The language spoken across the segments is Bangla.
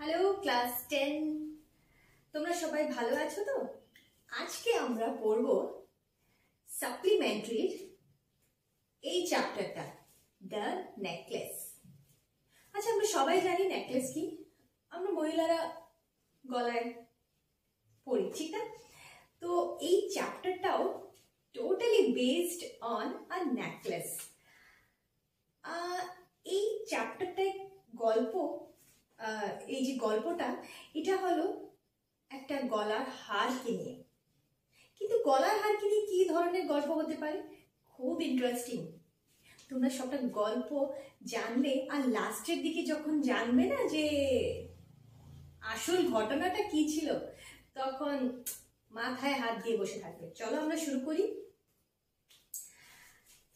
হ্যালো ক্লাস টেন তোমরা সবাই ভালো আছো তো? আজকে আমরা পড়ব সাপ্লিমেন্টারির এই চ্যাপ্টারটা দ্য নেকলেস আচ্ছা আমরা সবাই জানি নেকলেস কি? আমরা মহিলারা গলায় পড়ি ঠিক না? তো এই চ্যাপ্টারটাও totally based on a necklace এই চ্যাপ্টারটায় গল্প এই যে গল্পটা, এটা হলো একটা গলার হারকে নিয়ে। কিন্তু গলার হারকে নিয়ে কি ধরনের গল্প হতে পারে? খুব ইন্টারেস্টিং তোমরা সবটা গল্প জানলে আর লাস্টের দিকে যখন জানবে না যে আসল ঘটনাটা কি ছিল, তখন মাথায় হাত দিয়ে বসে থাকবে। চলো আমরা শুরু করি।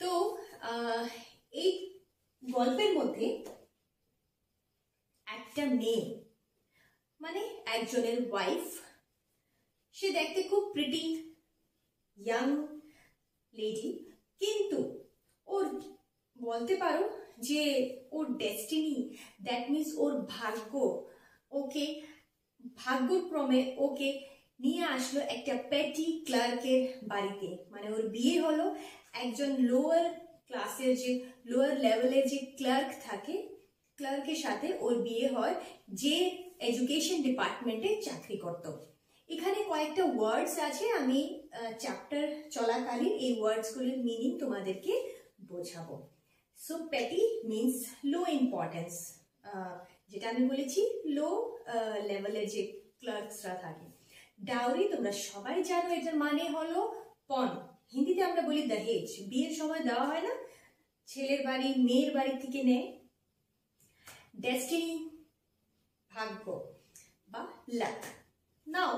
তো এই গল্পের মধ্যে একটা মেয়ে। মানে একজনের ওয়াইফ সে দেখতে খুব প্রিটি ইয়াং লেডি কিন্তু ওর বলতে পারো যে ওর ডেস্টিনি দ্যাট মিন্স ওর ভাগ্য, ওকে ভাগ্যক্রমে ওকে নিয়ে আসলো একটা পেটি ক্লার্কের বাড়িতে। মানে ওর বিয়ে হলো একজন লোয়ার ক্লাসের যে লোয়ার লেভেলের যে ক্লার্ক থাকে ক্লার্কের সাথে ওর বিয়ে হয় যে এডুকেশন ডিপার্টমেন্টে চাকরি করত। এখানে কয়েকটা ওয়ার্ডস আছে, আমি চ্যাপ্টার চলাকালীন এই ওয়ার্ডসগুলির মিনিং তোমাদেরকে বোঝাবো। সো পেটি মিনস লো ইম্পর্টেন্স যেটা আমি বলেছি লো লেভেলের যে ক্লার্কসরা থাকে। ডাউরি তোমরা সবাই জানো এটার মানে হলো পণ। হিন্দিতে আমরা বলি দহেজ বিয়ের সময় দেওয়া হয় না, ছেলের বাড়ি, মেয়ের বাড়ি থেকে নেয়। ডেস্টিনি ভাগ্য বা লাক নাও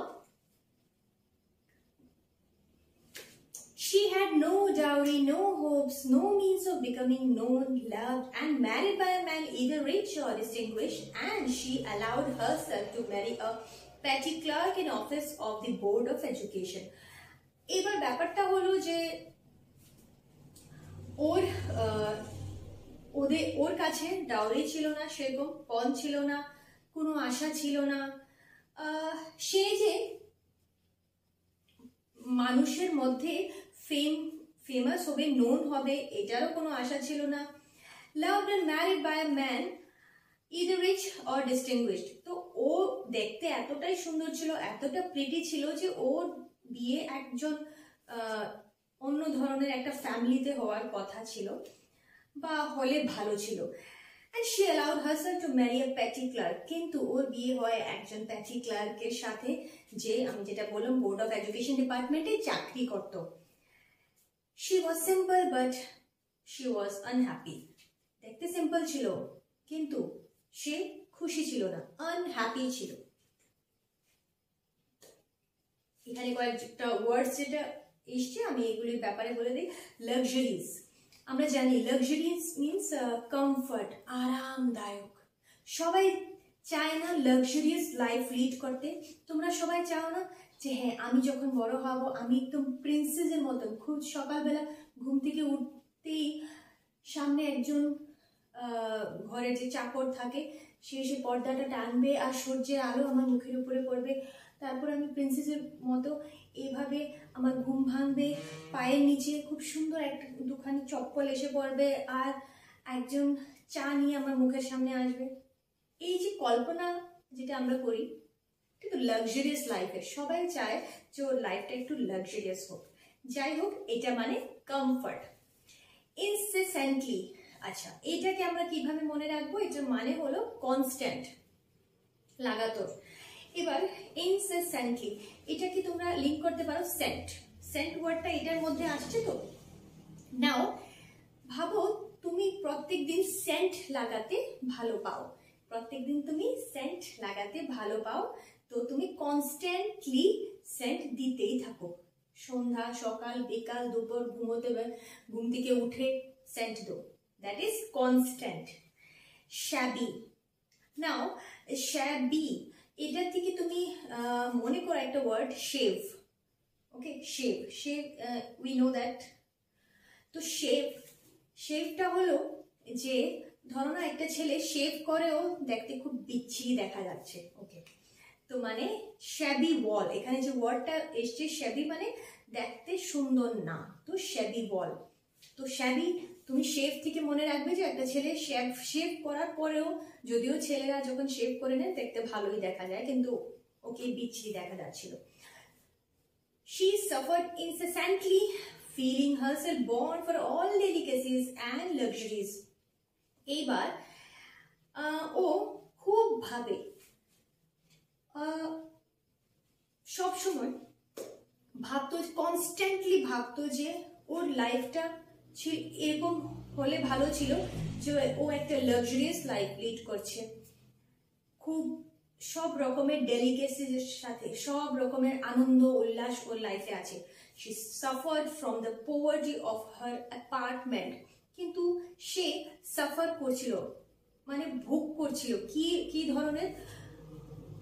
She had no dowry, no hopes, no means of becoming known, loved, and married by a man either rich or distinguished, and she allowed herself to marry a petty clerk in office of the Board of Education. এবার ব্যাপারটা হলো যে ওর আহ, ওদের, ওর কাছে ডাউরি ছিল না সেরকম, পণ ছিল না, কোনো আশা ছিল না। সে যে মানুষের মধ্যে ফেম ফেমাস হবে নোন হবে, এটারও কোনো আশা ছিল না। Loved and married by a man either rich or distinguished তো ও দেখতে এতটাই সুন্দর ছিল, এতটা প্রিটি ছিল যে ওর বিয়ে একজন অন্য ধরনের একটা ফ্যামিলিতে হওয়ার কথা ছিল। বা হলে ভালো ছিল। And she allowed herself to marry a petty clerk কিন্তু ওর বিয়ে হয় একজন প্যাটি ক্লার্কের সাথে, যে আমি যেটা বললাম বোর্ড অফ এডুকেশন ডিপার্টমেন্টে চাকরি করত। She was simple but she was unhappy দেখতে সিম্পল ছিল, কিন্তু সে খুশি ছিল না আনহ্যাপি ছিল। এখানে কয়েকটা ওয়ার্ডস যেটা এসছে, আমি এগুলির ব্যাপারে বলে দিই। লাক্সারিজ আমরা জানি লাক্সারিজ মিনস কমফর্ট আরামদায়ক। সবাই চায় না লাক্সারিয়াস লাইফ লিড করতে। তোমরা সবাই চাও না যে হ্যাঁ আমি যখন বড় হব, আমি একদম প্রিন্সেসের মতন। খুব সকালবেলা ঘুম থেকে উঠতেই সামনে একজন ঘরের যে চাকর থাকে, সে এসে পর্দাটা টানবে আর সূর্যের আলো আমার মুখের উপরে পড়বে। তারপর আমি প্রিন্সেসের মতো এভাবে আমার ঘুম ভাঙবে, পায়ের নিচে খুব সুন্দর একটা দুখানি চপ্পল এসে পড়বে আর একজন চা নিয়ে আমার মুখের সামনে আসবে। এই যে কল্পনা যেটা আমরা করি কিন্তু লাক্সারিয়াস লাইফের সবাই চায় যে ওর লাইফটা একটু লাক্সারিয়াস হোক। যাই হোক, এটা মানে কমফর্ট ইনসেসেন্টলি আচ্ছা এটাকে আমরা কীভাবে মনে রাখব? এটার মানে হলো কনস্ট্যান্ট লাগাতার। এবার ইনসেসেন্টলি এটা কি তোমরা লিঙ্ক করতে পারো? সেন্ট সেন্ট ওয়ার্ডটা এটার মধ্যে আসছে তো? নাও ভাবো তুমি প্রত্যেক দিন সেন্ট লাগাতে ভালো পাও। প্রত্যেক দিন তুমি সেন্ট লাগাতে ভালো পাও, তো তুমি কনস্ট্যান্টলি সেন্ট দিতেই থাকো। সন্ধ্যা, সকাল, বিকাল, দুপুর, ঘুমোতে ঘুম থেকে উঠে sent though that is constant shabby now shabby এটা থেকে তুমি মনে করো একটা word shave okay shave shave we know that তো শেভ শেভটা হলো যে, ধরো না, একটা ছেলে শেভ করেও দেখতে খুব বিচ্ছিরি দেখা যাচ্ছে। ওকে তো মানে শ্যাবি বল এখানে যে ওয়ার্ডটা এসছে শ্যাবি মানে দেখতে সুন্দর না। তো শ্যাবি বল তো শ্যাবি তুমি শেভ থেকে মনে রাখবে যে একটা ছেলে শেভ শেভ করার পরেও যদিও ছেলেরা যখন শেভ করে নেয় দেখতে ভালোই দেখা যায় কিন্তু ওকে বিচ্ছিরি দেখা যাচ্ছিল She suffered incessantly, feeling herself born for all delicacies and luxuries. এইবার ও খুব ভাবে সবসময় ভাবতো কনস্ট্যান্টলি ভাবতো যে ওর লাইফটা এরকম হলে ভালো ছিল যে ও একটা লাক্সারিয়াস লাইফ লিড করছে। খুব সব রকমের ডেলিকেসির সাথে, সব রকমের আনন্দ, উল্লাস ওর লাইফে আছে। She suffered from the poverty of her apartment কিন্তু সে সাফার করছিল মানে ভোগ করছিল। কি কি ধরনের?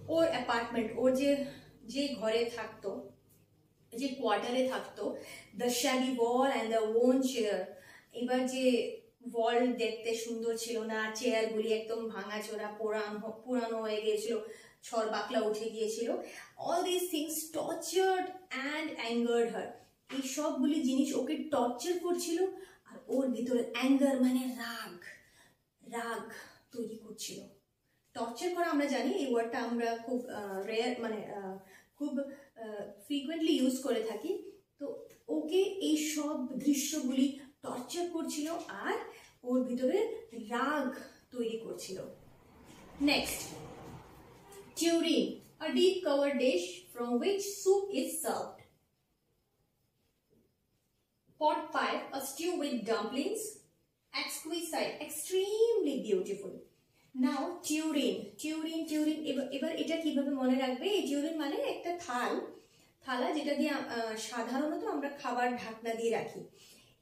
ওর অ্যাপার্টমেন্ট ওর যে যে ঘরে থাকতো। যে কোয়ার্টারে থাকতো the shabby wall and the worn chair এবার যে ওয়াল দেখতে সুন্দর ছিল না চেয়ারগুলি একদম ভাঙাচোরা পুরানো পুরানো হয়ে গিয়েছিল, ছড় বাকলা উঠে গিয়েছিল। All this things tortured and angered her এই সবগুলি জিনিস ওকে টর্চার করছিল আর ওর ভিতরে অ্যাঙ্গার মানে রাগ রাগ তৈরি করছিল। টর্চার করা আমরা জানি, এই ওয়ার্ডটা আমরা খুব রেয়ার মানে খুব ফ্রিকুয়েন্টলি ইউজ করে থাকি। তো ওকে এই সব দৃশ্যগুলি টর্চার করছিল আর ওর ভিতরে রাগ তৈরি করছিল। Next tureen a deep cover dish from which soup is serve pot pie a stew with dumplings exquisite extremely beautiful now tureen tureen tureen এবার এটা কীভাবে মনে রাখবে? এই টিউরিন মানে একটা থাল। থালা যেটা দিয়ে সাধারণত আমরা খাবার ঢাকনা দিয়ে রাখি।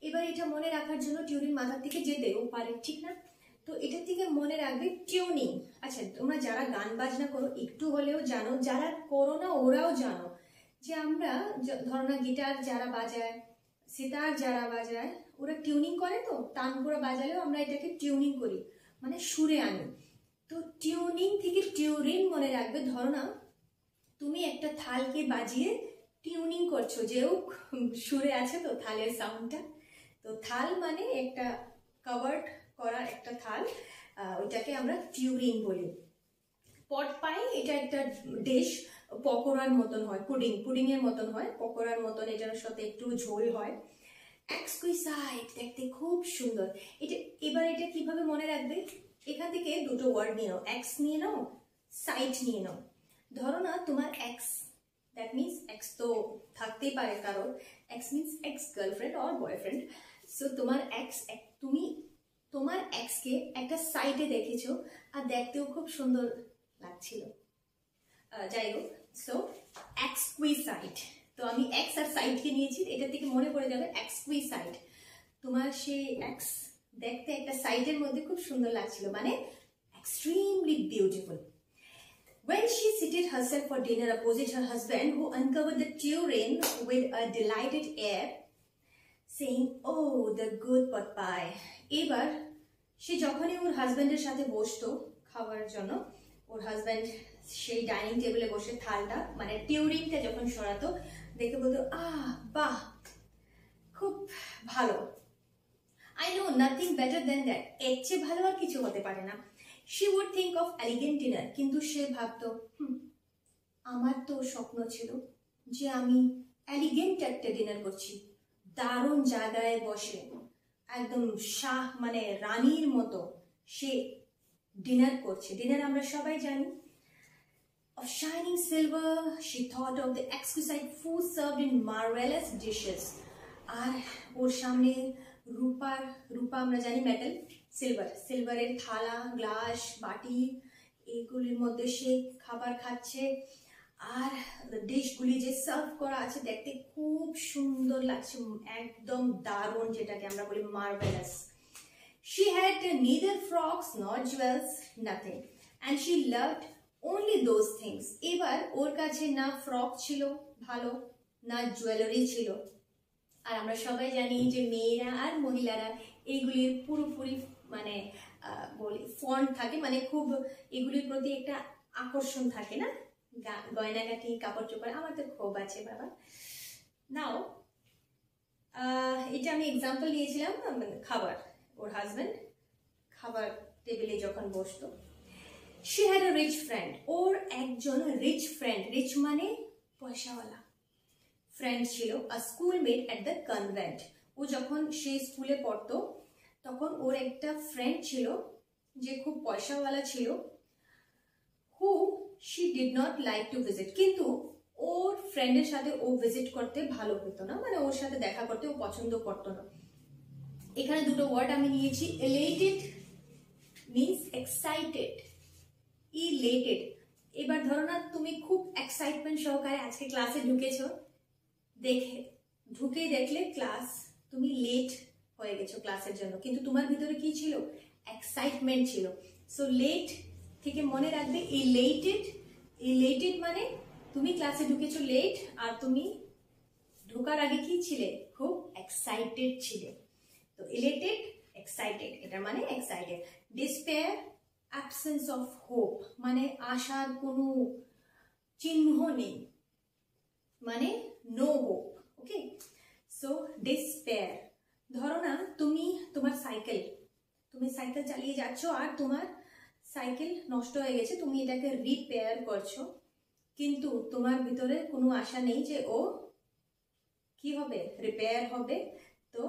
এবার এটা মনে রাখার জন্য টিউরিন মাথার থেকে যেতেও পারে, ঠিক না? তো এটা থেকে মনে রাখবে টিউনিং আচ্ছা তোমরা যারা গান বাজনা করো, একটু হলেও জানো, যারা করো না, ওরাও জানো যে আমরা ধরো না গিটার যারা বাজায় সিতার যারা বাজায়, ওরা টিউনিং করে তো? তানপুরা বাজালেও আমরা এটাকে টিউনিং করি। মানে সুরে আনি। তো টিউনিং থেকে টিউরিন মনে রাখবে, ধরো না, তুমি একটা থালকে বাজিয়ে টিউনিং করছ যেও সুরে আছে তো থালের সাউন্ডটা তো থাল মানে একটা কভার্ড করা একটা থাল ওইটাকে আমরা টিউরিং বলি। পট পাই, এটা একটা ডিশ পকোড়ার মতন হয়, পুডিং পুডিং এর মতন হয়, পকোড়ার মতন, এটার সাথে একটু ঝোল হয়। এক্সকুইসাইট দেখতে খুব সুন্দর। এটা, এবার এটা কীভাবে মনে রাখবে? এখান থেকে দুটো ওয়ার্ড নিয়ে নাও এক্স নিয়ে নাও সাইট নিয়ে নাও। ধরো না তোমার এক্স দ্যাট মিনস এক্স তো থাকতেই পারে কারণ ex means ex girlfriend or boyfriend so তোমার এক্স তুমি তোমার এক্সকে একটা সাইটে দেখেছ আর দেখতেও খুব সুন্দর লাগছিল। যাই হোক সো এক্সকুইসাইট তো আমি এক্স আর সাইটকে নিয়েছি এটা থেকে মনে পড়ে যাবে এক্স কুই এক্সকুইসাইট তোমার সেই এক্স দেখতে একটা সাইটের মধ্যে খুব সুন্দর লাগছিল মানে extremely beautiful When she seated herself for dinner opposite her husband, who uncovered the tureen with a delighted air, saying, Oh, the good pot pie. এবার সে যখনই ওর হাজব্যান্ডের সাথে বসতো খাওয়ার জন্য ওর হাজব্যান্ড সেই ডাইনিং টেবিলে বসে থালটা মানে টিউরিংটা যখন সরাতো দেখে বলতো আহ বাহ খুব ভালো I know nothing better than that এর চেয়ে ভালো আর কিছু হতে পারে না। She would think of elegant dinner কিন্তু সে ভাবতো "হুম, আমার তো স্বপ্ন ছিল যে আমি অ্যালিগেন্ট একটা ডিনার করছি। দারুণ জায়গায় বসে একদম শাহ মানে রানীর মতো সে ডিনার করছে। ডিনার আমরা সবাই জানি। Of shining silver, she thought of the exquisite food served in marvelous dishes. আর ওর সামনে রূপার রূপা আমরা জানি মেটাল সিলভার সিলভারের থালা গ্লাস বাটি এগুলির মধ্যে সে খাবার খাচ্ছে আর ডিশগুলি যে সার্ভ করা আছে দেখতে খুব সুন্দর লাগছে একদম দারুণ যেটাকে আমরা বলি marvellous She had neither frocks nor jewels, nothing. And she loved only those things. এবার ওর কাছে না ফ্রক ছিল ভালো না জুয়েলারি ছিল আর আমরা সবাই জানি যে মেয়েরা আর মহিলারা এইগুলির পুরোপুরি মানে বলি ফন্ট থাকে মানে খুব এগুলির প্রতি একটা আকর্ষণ থাকে না? গয়নাগাটি, কাপড় চোপড়, আমার তো খুব আছে বাবা। নাও এটা আমি এক্সাম্পল নিয়েছিলাম মানে খাবার, ওর হাজব্যান্ড খাবার টেবিলে যখন বসতো সে হ্যাড রিচ ফ্রেন্ড ওর একজন রিচ ফ্রেন্ড রিচ মানে পয়সাওয়ালা। ফ্রেন্ড ছিল a schoolmate at the convent ও যখন সে স্কুলে পড়তো, তখন ওর একটা ফ্রেন্ড ছিল, যে খুব পয়সাওয়ালা ছিল who she did not like to visit কিন্তু ওর ফ্রেন্ডের সাথে ও ভিজিট করতে ভালো হতো না মানে ওর সাথে দেখা করতে ও পছন্দ করতো না। এখানে দুটো ওয়ার্ড আমি নিয়েছি এলেটেড মিনস এক্সাইটেড ইলেটেড এবার ধরো না, তুমি খুব এক্সাইটমেন্ট সহকারে আজকে ক্লাসে ঢুকেছো দেখে, ঢুকেই দেখলে ক্লাস তুমি লেট হয়ে গেছো ক্লাসের জন্য। কিন্তু তোমার ভিতরে কি ছিল? এক্সাইটমেন্ট ছিল। সো লেট থেকে মনে রাখবে ইলেটেড ইলেটেড মানে তুমি ক্লাসে ঢুকেছো লেট আর তুমি ঢোকার আগে কি ছিলে? খুব এক্সাইটেড ছিলে। তো ইলেটেড এক্সাইটেড এটা মানে excited despair absence of hope মানে আশার কোনো চিহ্ন নেই। মানে no hope okay so despair ধরো না, তুমি তোমার সাইকেল তুমি সাইকেল চালিয়ে যাচ্ছ আর তোমার সাইকেল নষ্ট হয়ে গেছে, তুমি এটাকে রিপেয়ার করছ। কিন্তু তোমার ভিতরে কোনো আশা নেই যে, ও কি হবে? রিপেয়ার হবে। তো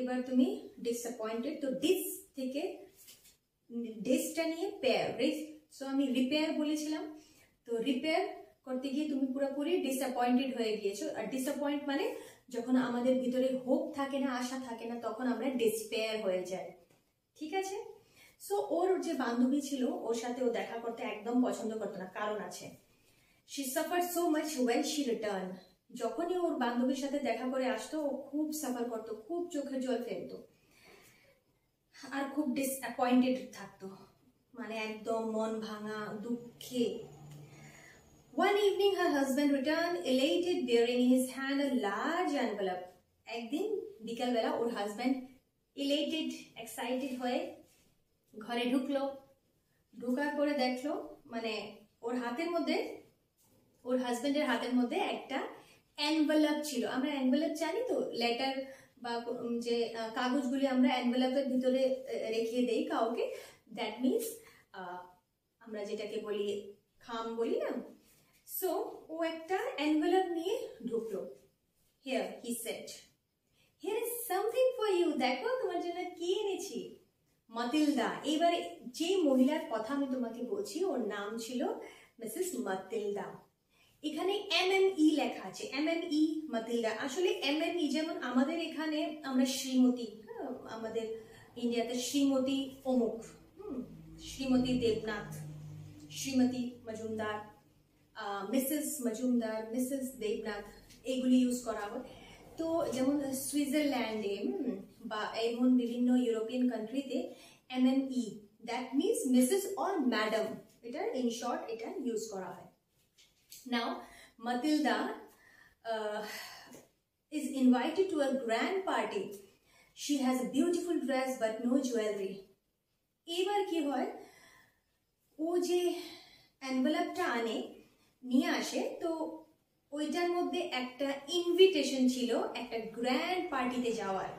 এবার তুমি ডিসঅ্যাপয়েন্টেড তো ডিস থেকে ডেসটা নিয়ে পেয়ার সো আমি রিপেয়ার বলেছিলাম। তো রিপেয়ার করতে গিয়ে তুমি পুরোপুরি ডিসঅ্যাপয়েন্টেড হয়ে গিয়েছো। আর ডিসঅ্যাপয়েন্ট মানে যখন আমাদের ভিতরে হোপ থাকে না, আশা থাকে না, তখন আমরা ডিসপেয়ার হয়ে যাই। ঠিক আছে? সো ওর যে বান্ধবী ছিল, ওর সাথে ও দেখা করতে একদম পছন্দ করতো না। কারণ আছে she suffer so much when she return যখনই ওর বান্ধবীর সাথে দেখা করে আসতো, ও খুব সাফার করতো, খুব চোখের জল ফেলতো। আর খুব ডিসঅ্যাপয়েন্টেড থাকতো। মানে একদম মন ভাঙা, দুঃখে। One evening, her husband returned, elated, bearing in his hand a large envelope. একদিন বিকালবেলা ওর হাজব্যান্ড ইলেটেড এক্সাইটেড হয়ে ঘরে ঢুকলো। ঢুকার পরে দেখল মানে ওর হাতের মধ্যে ওর হাজব্যান্ডের হাতের মধ্যে একটা এনভেলপ ছিল। আমরা এনভেলপ জানি তো লেটার বা যে কাগজগুলি আমরা এনভেলপের ভিতরে রেখে দেই কাউকে। দ্যাট মিনস আমরা যেটাকে বলি খাম বলি না? সো ও একটা এনভেলপ নিয়ে ঢুকলো। Here he said here is something for you দেখো তোমার জন্য কি এনেছি। মাতিলদা এবারে যে মহিলার কথা আমি তোমাকে বলছি ওর নাম ছিল মিসেস মাতিলদা এখানে এম এম ই লেখা আছে এম এম ই মাতিলদা আসলে এম এম ই যেমন আমাদের এখানে আমরা শ্রীমতী হ্যাঁ, আমাদের ইন্ডিয়াতে শ্রীমতী অমুক শ্রীমতী দেবনাথ শ্রীমতী মজুমদার মিসেস মজুমদার মিসেস দেবনাথ এইগুলি ইউজ করা হয় তো যেমন সুইজারল্যান্ডে হুম, বা এমন বিভিন্ন ইউরোপিয়ান কান্ট্রিতে M M E that means Mrs or madam এটা ইন শর্ট এটা ইউজ করা হয় নাও মাতিলদা is invited to a grand party. She has a beautiful dress but no jewelry. এবার কি হয় ও যে এনভেলপটা আনে নিয়ে আসে। তো ওইটার মধ্যে একটা ইনভিটেশন ছিল, একটা গ্র্যান্ড পার্টিতে যাওয়ার।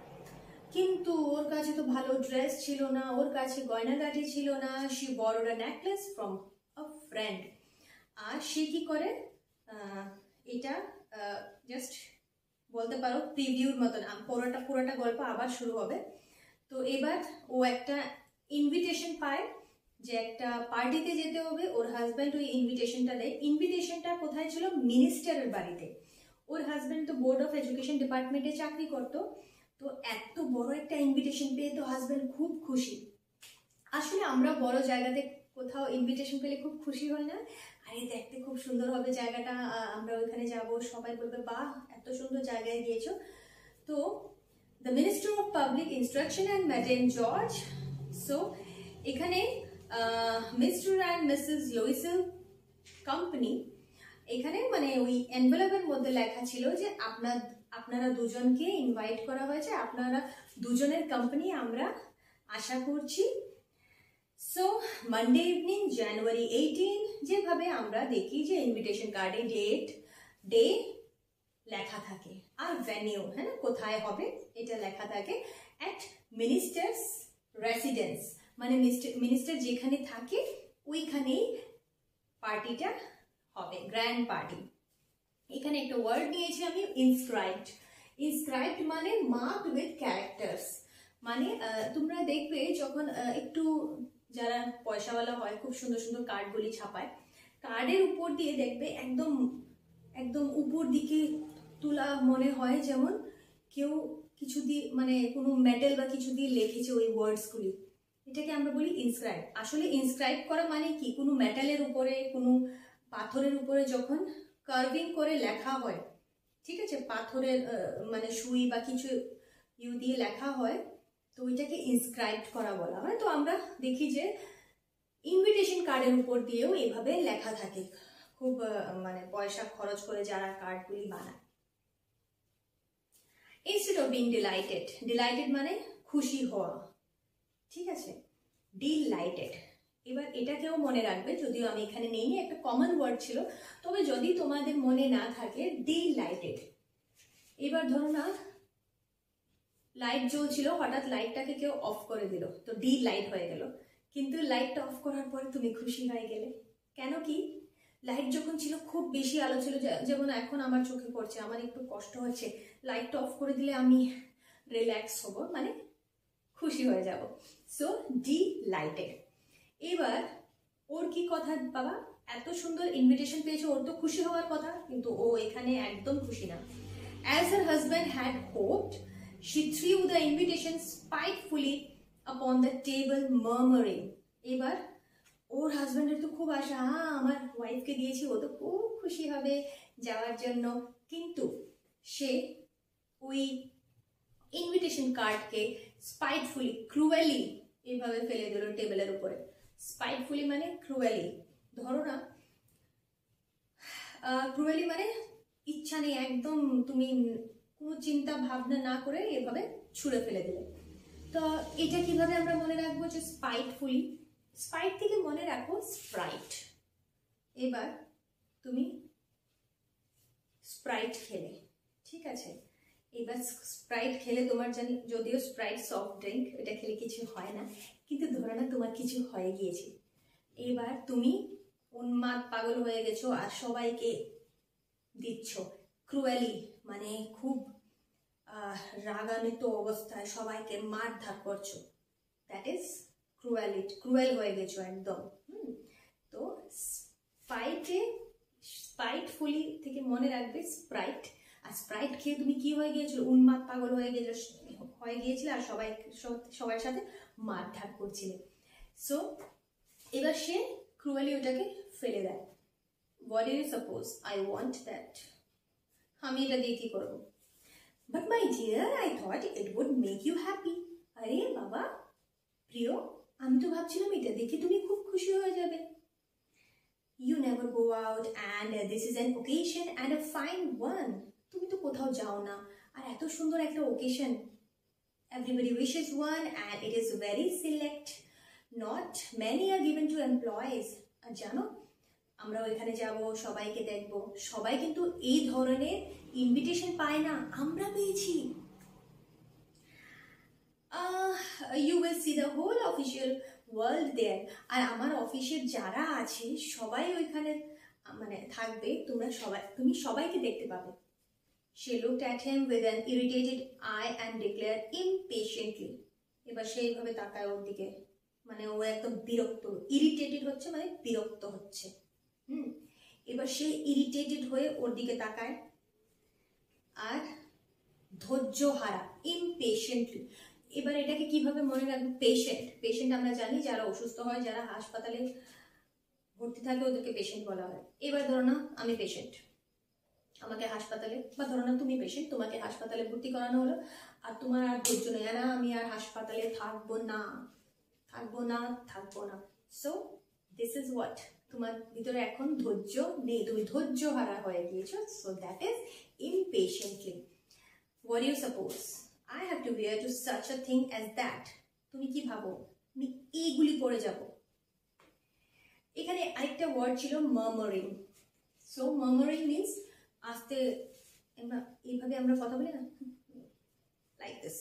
কিন্তু ওর কাছে তো ভালো ড্রেস ছিল না, ওর কাছে গয়নাগাটি ছিল না। সে বড়রা নেকলেস ফ্রম আ ফ্রেন্ড আর সে কি করে? এটা জাস্ট বলতে পারো প্রিভিউর মতন। পুরোটা পুরোটা গল্প আবার শুরু হবে। তো এবার ও একটা ইনভিটেশন পায়। যে একটা পার্টিতে যেতে হবে, ওর হাজব্যান্ড ওই ইনভিটেশনটা দেয়। ইনভিটেশনটা কোথায় ছিল? মিনিস্টারের বাড়িতে। ওর হাজব্যান্ড তো বোর্ড অফ এডুকেশন ডিপার্টমেন্টে চাকরি করতো। তো এত বড় একটা ইনভিটেশন পেয়ে তো হাজব্যান্ড খুব খুশি। আসলে আমরা বড় জায়গাতে কোথাও ইনভিটেশন পেলে খুব খুশি হয় না। আরে দেখতে খুব সুন্দর হবে জায়গাটা আমরা ওইখানে যাব, সবাই বলবে, বাহ, এত সুন্দর জায়গায় গিয়েছো। তো the minister of public instruction and madame George so এখানে Mister and Mrs Loisel company এখানে মানে ওই এনভেলপের মধ্যে লেখা ছিল যে আপনার, আপনারা দুজনকে ইনভাইট করা হয়েছে, আপনারা দুজনের কোম্পানি আমরা আশা করছি। So Monday evening January eighteen যেভাবে আমরা দেখি যে ইনভিটেশন কার্ডে ডেট ডে লেখা থাকে। আর ভেনিউ হ্যাঁ কোথায় হবে, এটা লেখা থাকে অ্যাট মিনিস্টার্স রেসিডেন্স মানে মিনিস্টার যেখানে থাকে, ওইখানেই পার্টিটা হবে, গ্র্যান্ড পার্টি। এখানে একটা ওয়ার্ড নিয়েছি আমি ইনস্ক্রাইবড ইনস্ক্রাইবড মানে মার্ক উইথ ক্যারেক্টার্স মানে তোমরা দেখবে যখন একটু যারা পয়সাওয়ালা হয়, খুব সুন্দর সুন্দর কার্ডগুলি ছাপায় কার্ডের উপর দিয়ে দেখবে একদম একদম উপর দিকে তোলা মনে হয় যেমন কেউ কিছু দিয়ে মানে কোনো মেটেল বা কিছু দিয়ে লিখেছে ওই ওয়ার্ডসগুলি এটাকে আমরা বলি ইনস্ক্রাইব আসলে ইনস্ক্রাইব করা মানে কি? কোনো মেটালের উপরে, কোনো পাথরের উপরে যখন কার্ভিং করে লেখা হয়, ঠিক আছে? পাথরের মানে সুই বা কিছু ইউ দিয়ে লেখা হয়, তো ওইটাকে ইনস্ক্রাইব করা বলা হয়। তো আমরা দেখি যে ইনভিটেশন কার্ডের উপর দিয়েও এভাবে লেখা থাকে। খুব মানে পয়সা খরচ করে যারা কার্ডগুলি বানায়। Instead of being delighted delighted মানে খুশি হওয়া। ঠিক আছে? ডিলাইটেড এবার এটাকেও মনে রাখবে, যদিও আমি এখানে নেই একটা কমন ওয়ার্ড ছিল। তবে যদি তোমাদের মনে না থাকে ডিলাইটেড এবার ধরো না লাইট জ্বলছিল, হঠাৎ লাইটটাকে কেউ অফ করে দিল, তো ডি লাইট হয়ে গেল। কিন্তু লাইটটা অফ করার পরে তুমি খুশি হয়ে গেলে। কেন কি? লাইট যখন ছিল, খুব বেশি আলো ছিল যেমন এখন আমার চোখে পড়ছে, আমার একটু কষ্ট হচ্ছে লাইটটা অফ করে দিলে আমি রিল্যাক্স হব মানে খুশি হয়ে যাব। সো ডি লাইটেড এবার ওর কি কথা বাবা? এত সুন্দর ইনভিটেশন পেয়েছে, ওর তো খুশি হওয়ার কথা, কিন্তু ও এখানে একদম খুশি না। As her husband had hoped she threw the invitation spitefully upon the table, murmuring, এবার ওর হাজব্যান্ডের তো খুব আশা হ্যাঁ আমার ওয়াইফকে দিয়েছি, ও তো খুব খুশি হবে যাওয়ার জন্য। কিন্তু সে ওই ইনভিটেশন কার্ডকে স্পাইটফুলি ক্রুয়েলি এইভাবে ফেলে দিল টেবিলের উপরে। স্পাইটফুলি মানে ক্রুয়েলি। ধরো না ক্রুয়েলি মানে ইচ্ছা নেই, একদম তুমি কোনো চিন্তা, ভাবনা না করে এভাবে ছুঁড়ে ফেলে দিলে। তো এটা কীভাবে আমরা মনে রাখব যে স্পাইটফুলি? স্পাইট থেকে মনে রাখো স্প্রাইট। এবার তুমি স্প্রাইট খেলে, ঠিক আছে? এবার স্প্রাইট খেলে তোমার জানি যদিও স্প্রাইট সফট ড্রিঙ্ক এটা খেলে কিছু হয় না। কিন্তু ধরে না, তোমার কিছু হয়ে গিয়েছে। এবার তুমি উন্মাদ, পাগল হয়ে গেছো আর সবাইকে দিচ্ছ। ক্রুয়েলি মানে খুব রাগান্বিত অবস্থায় সবাইকে মারধার করছ। দ্যাট ইজ ক্রুয়ালিটি ক্রুয়েল হয়ে গেছো একদম। তো স্পাইটে স্পাইটফুলি থেকে মনে রাখবে স্প্রাইট আর স্প্রাইট খেয়ে তুমি কি হয়ে গিয়েছিল? উন্মাদ, পাগল হয়ে গিয়েছিল হয়ে গিয়েছিল আর সবাই সবার সাথে মারধার করছিলে। সো এবার সে ক্রুয়েলি ওটাকে ফেলে দেয়। What you suppose I want that আমি এটা দিয়ে কি করব? But my dear I thought it would make you happy আরে বাবা, প্রিয়, আমি তো ভাবছিলাম এটা দেখে তুমি খুব খুশি হয়ে যাবে। You never go out and this is an occasion and a fine one তুমি তো কোথাও যাও না। আর এত সুন্দর একটা occasion everybody wishes one and it is very select. Not many are given to employees আর জানো আমরা ওইখানে যাব, সবাইকে দেখব। সবাই কিন্তু এই ধরনের ইনভিটেশন পায় না। আমরা পেয়েছি। You will see the whole official world there আর আমার অফিসের যারা আছে, সবাই ওইখানে মানে থাকবে। তোমরা সবাই, তুমি সবাইকে দেখতে পাবে। সে looked at him with an irritated eye and declare impatiently এবার সেইভাবে তাকায় ওর দিকে। মানে ও একদম বিরক্ত ইরিটেটেড হচ্ছে মানে বিরক্ত হচ্ছে। হুম? এবার সে ইরিটেটেড হয়ে ওর দিকে তাকায়। আর ধৈর্য হারা ইমপেশেন্টলি এবার এটাকে কীভাবে মনে রাখব পেশেন্ট পেশেন্ট আমরা জানি যারা অসুস্থ হয়, যারা হাসপাতালে ভর্তি থাকে, ওদেরকে পেশেন্ট বলা হয়। এবার ধরো না, আমি পেশেন্ট আমাকে হাসপাতালে বা ধরো না তুমি পেশেন্ট তোমাকে হাসপাতালে ভর্তি করানো হলো। আর তোমার আর ধৈর্য নেই। না আমি আর হাসপাতালে থাকব না। থাকব না থাকব না। সো দিস ইজ হোয়াট তোমার ভিতরে এখন ধৈর্য নেই। তুমি ধৈর্য হারা হয়ে গিয়েছো। So that is impatiently what you suppose I have to bear to such a thing as that তুমি কি ভাবো? আমি এইগুলি পড়ে যাব। এখানে আরেকটা ওয়ার্ড ছিল মার্মারিং সো মার্মারিং মিনস আস্তে এইভাবে আমরা কথা বলি না? Like this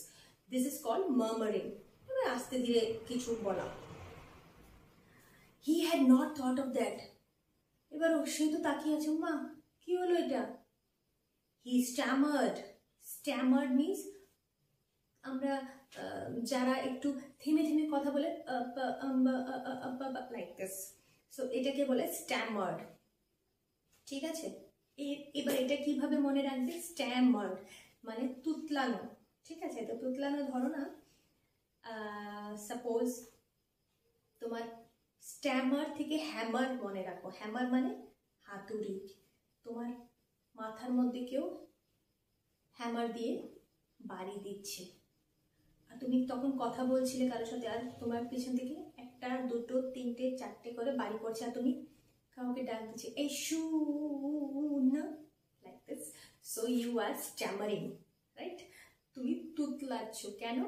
this is call murmuring এবার আস্তে ধীরে কিছু বলা। He had not thought of that এবার সে তো তাকিয়ে আছে, মা, কি হলো এটা? হি স্ট্যামার্ড স্ট্যামার্ড মিনস আমরা যারা একটু থেমে থেমে কথা বলে লাইক দিস সো এটাকে বলে স্ট্যামার্ড ঠিক আছে? এবার এটা কীভাবে মনে রাখবে? স্ট্যামার্ড মানে তুতলানো। ঠিক আছে? তো তুতলানো ধরো না সাপোজ তোমার স্ট্যামার থেকে হ্যামার মনে রাখো। হ্যামার মানে হাতুড়ি। তোমার মাথার মধ্যে কেউ হ্যামার দিয়ে বাড়ি দিচ্ছে। আর তুমি তখন কথা বলছিলে কারোর সাথে, আর তোমার পিছন থেকে একটা, দুটো, তিনটে, চারটে করে বাড়ি পড়ছে আর তুমি কাউকে ডাক দিচ্ছে এই শু না like this so you are stammering right তুমি তুতলাচ্ছ, কেন?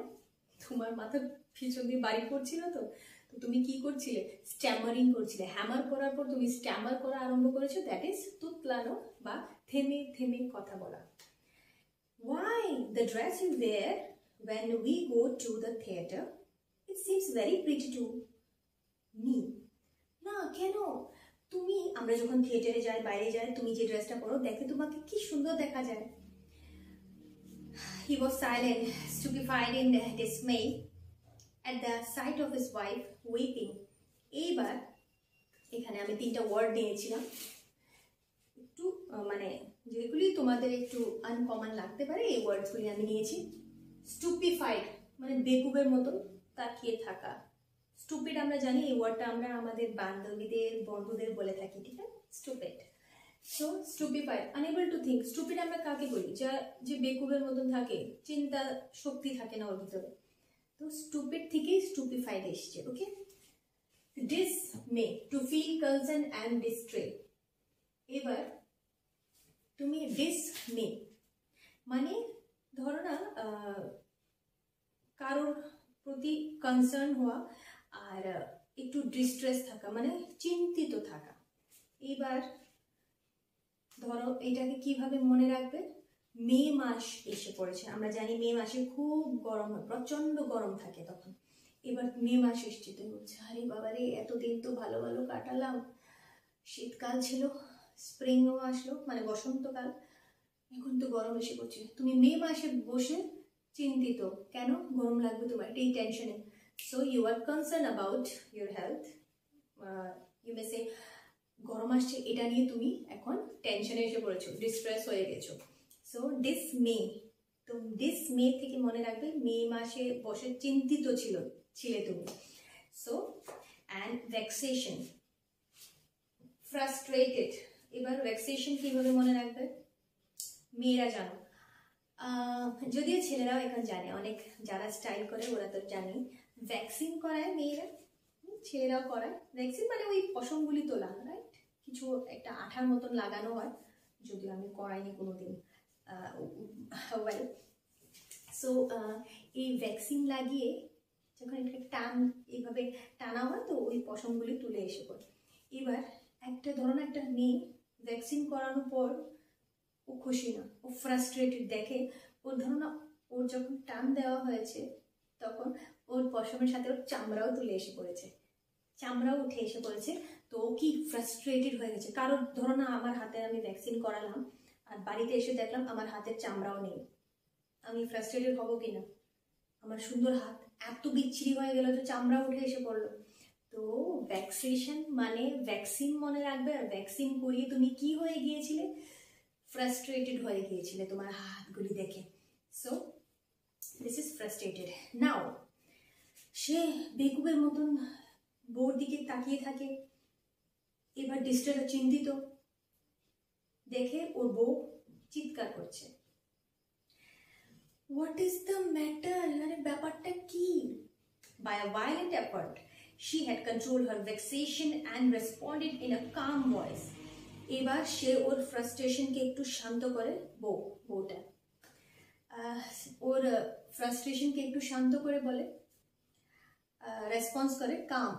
তোমার মাথার পিছন দিয়ে বাড়ি পড়ছিল তো। তো তুমি কি করছিলে? স্ট্যামারিং করছিলে। হ্যামার করার পর তুমি স্ট্যামার করা আরম্ভ করেছ দ্যাট ইজ তুতলানো বা থেমে থেমে কথা বলা। Why the dress you wear when we go to the theater? It seems very pretty to me. না, কেন? তুমি আমরা যখন থিয়েটারে যাই বাইরে যাই তুমি যে ড্রেসটা পরো দেখে তোমাকে কি সুন্দর দেখা যায়। He was silent, stupefied in dismay at the sight of his wife weeping. এইবার এখানে আমি তিনটা ওয়ার্ড নিয়েছিলাম। একটু মানে যেগুলি তোমাদের একটু আনকমন লাগতে পারে এই ওয়ার্ডসগুলি আমি নিয়েছি। স্টুপিফাইড মানে বেকুবের মতো তাকিয়ে থাকা। স্টুপিড আমরা জানি, এই ওয়ার্ডটা আমরা আমাদের বান্ধবীদের, বন্ধুদের বলে থাকি, ঠিক আছে? Stupid so stupefied unable to think stupid আমরা কাকে বলি? যা, যে বেকুবের মতন থাকে, চিন্তা শক্তি থাকে না ওর ভিতরে। তো স্টুপিড থেকেই স্টুপিফাইড এসছে okay dismay to feel concern and distress এবার, তুমি ডিস মে মানে ধরো না কারোর প্রতি কনসার্ন হওয়া আর একটু ডিস্ট্রেস থাকা মানে চিন্তিত থাকা। এবার ধরো এটাকে কীভাবে মনে রাখবে? মে মাস এসে পড়েছে। আমরা জানি মে মাসে খুব গরম হয় প্রচণ্ড গরম থাকে তখন। এবার মে মাস এসছে। তুমি বলছো, আরে বাবা রে এতদিন তো ভালো ভালো কাটালাম। শীতকাল ছিল স্প্রিংও আসলো মানে বসন্তকাল। এখন তো গরম এসে পড়ছে। তুমি মে মাসে বসে চিন্তিত। কেন? গরম লাগবে তোমার এটাই টেনশনে so you are concern about your health you may say গরম আসছে, এটা নিয়ে তুমি এখন টেনশনে এসে পড়েছো ডিস্ট্রেস হয়ে গেছো. সো ডিস মে তো ডিস মে থেকে মনে রাখবে, মে মাসে বসে চিন্তিত ছিল, ছিলে তুমি। সো অ্যান্ড ভ্যাক্সেশন ফ্রাস্ট্রেটেড এবার ভ্যাক্সেশন কীভাবে মনে রাখবে? মেয়েরা জানো যদিও ছেলেরাও এখন জানে, অনেক যারা স্টাইল করে, ওরা তো জানে ভ্যাকসিন করায় মেয়েরা ছেলেরাও করায়। ভ্যাকসিন মানে ওই পশমগুলি তোলা রাইট কিছু একটা আঠার মতন লাগানো হয়, যদিও আমি করাইনি কোনোদিন। ওয়েল সো এই ভ্যাকসিন লাগিয়ে যখন একটা টান, এইভাবে টানা হয়, তো ওই পশমগুলি তুলে এসে পড়ে। এবার একটা ধরুন একটা মেয়ে ভ্যাকসিন করানোর পর ও খুশি না, ও ফ্রাস্ট্রেটেড দেখে। ওর ধরো না, ওর যখন টান দেওয়া হয়েছে, তখন ওর পশমের সাথে ওর চামড়াও তুলে এসে পড়েছে। চামড়াও উঠে এসে পড়েছে। তো ও কি ফ্রাস্ট্রেটেড হয়ে গেছে? কারণ ধরো না, আমার হাতে আমি ভ্যাকসিন করালাম, আর বাড়িতে এসে দেখলাম আমার হাতের চামড়াও নেই। আমি ফ্রাস্ট্রেটেড হব কি না আমার সুন্দর হাত এত বিচ্ছিরি হয়ে গেল যে চামড়া উঠে এসে পড়ল। তো ভ্যাকসিনেশন মানে ভ্যাকসিন মনে রাখবে, আর ভ্যাকসিন করিয়ে তুমি কি হয়ে গিয়েছিলে? ফ্রাস্ট্রেটেড হয়ে গিয়েছিলে তোমার হাতগুলি দেখে। So this is frustrated now সে বেকুবের মতন বউর দিকে তাকিয়ে থাকে। এবার ডিস্টার্ব চিন্তিত। দেখে ওর বউ চিৎকার করছে। হোয়াট ইজ দ্য ম্যাটার আরে ব্যাপারটা কি? By a violent effort she had control her vexation and responded in a calm voice এবার সে ওর ফ্রাস্ট্রেশনকে একটু শান্ত করে বউ, বউটা। ওর ফ্রাস্ট্রেশনকে একটু শান্ত করে বলে রেসপন্স করে কাম।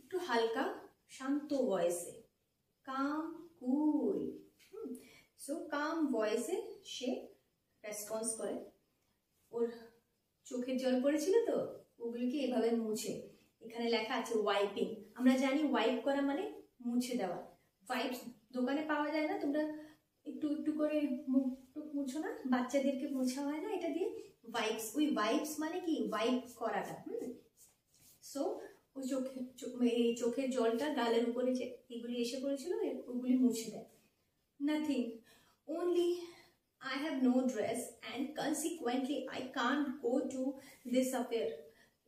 একটু হালকা, শান্ত ভয়েসে কাম কুল। সো কাম ভয়েসে সে রেসপন্স করে। ওর চোখের জল পড়েছিল তো, ওগুলিকে এভাবে মুছে। এখানে লেখা আছে ওয়াইপিং আমরা জানি ওয়াইপ করা মানে মুছে দেওয়া। ওয়াইপস দোকানে পাওয়া যায় না, তোমরা একটু একটু করে মুখ টুক মুছো না, বাচ্চাদেরকে মোছা হয় না এটা দিয়ে। ওয়াইপস ওই ওয়াইপস মানে কি? ওয়াইপ করাটা। হুম। সো ওই চোখে এই চোখের জলটা গালের উপরে যে এগুলি এসে পড়েছিল ওগুলি মুছে দেয়। Nothing only I have no dress and consequently I can't go to this affair.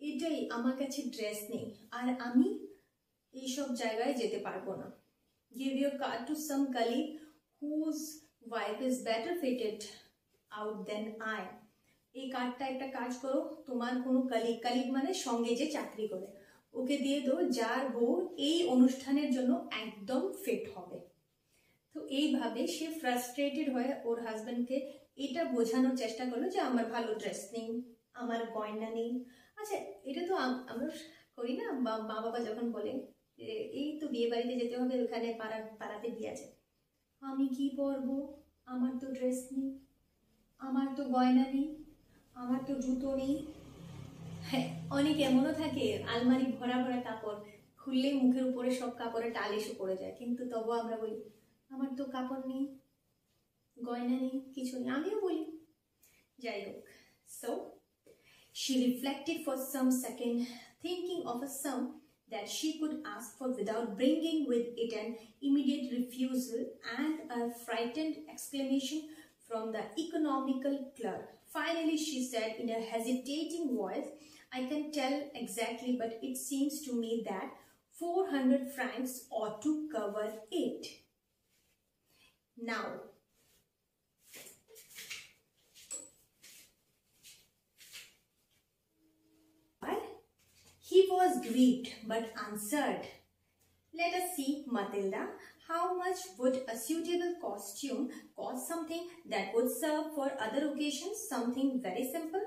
এটাই আমার কাছে ড্রেস নেই। আর আমি এইসব জায়গায় যেতে পারব না। Give your card to some colleague whose wife is better fitted out than I এই কার্ডটা একটা কাজ করো, তোমার কোনো কালিগ কালিগ মানে সঙ্গে যে চাকরি করে, ওকে দিয়ে দো যার বউ এই অনুষ্ঠানের জন্য একদম ফিট হবে। তো এইভাবে সে ফ্রাস্ট্রেটেড হয়ে ওর হাজব্যান্ডকে এটা বোঝানোর চেষ্টা করল যে আমার ভালো ড্রেস নেই, আমার গয়না নেই। আচ্ছা এটা তো আমরা করি না? মা বাবা যখন বলে এই তো বিয়ে বাড়িতে যেতে হবে, ওখানে পাড়া, পাড়াতে বিয়ে আছে। আমি কি পরবো আমার তো ড্রেস নেই, আমার তো গয়না নেই। আমার তো জুতো নেই। হ্যাঁ, অনেক এমনও থাকে, আলমারি ভরা ভরা কাপড় খুললেই মুখের উপরে সব কাপড়ে টাল এসে পড়ে যায়। কিন্তু তবু আমরা বলি, আমার তো কাপড় নেই, গয়না নেই, কিছু নেই। আমিও বলি, যাই হোক। So she reflected for some second thinking of a sum that she could ask for without bringing with it an immediate refuse and a frightened explanation from the economical clerk Finally, she said in a hesitating voice, I can tell exactly, but it seems to me that 400 francs ought to cover it. Now, he was grieved but answered. Let us see, Matilda, how much would a suitable costume cost something that would serve for other occasions, something very simple?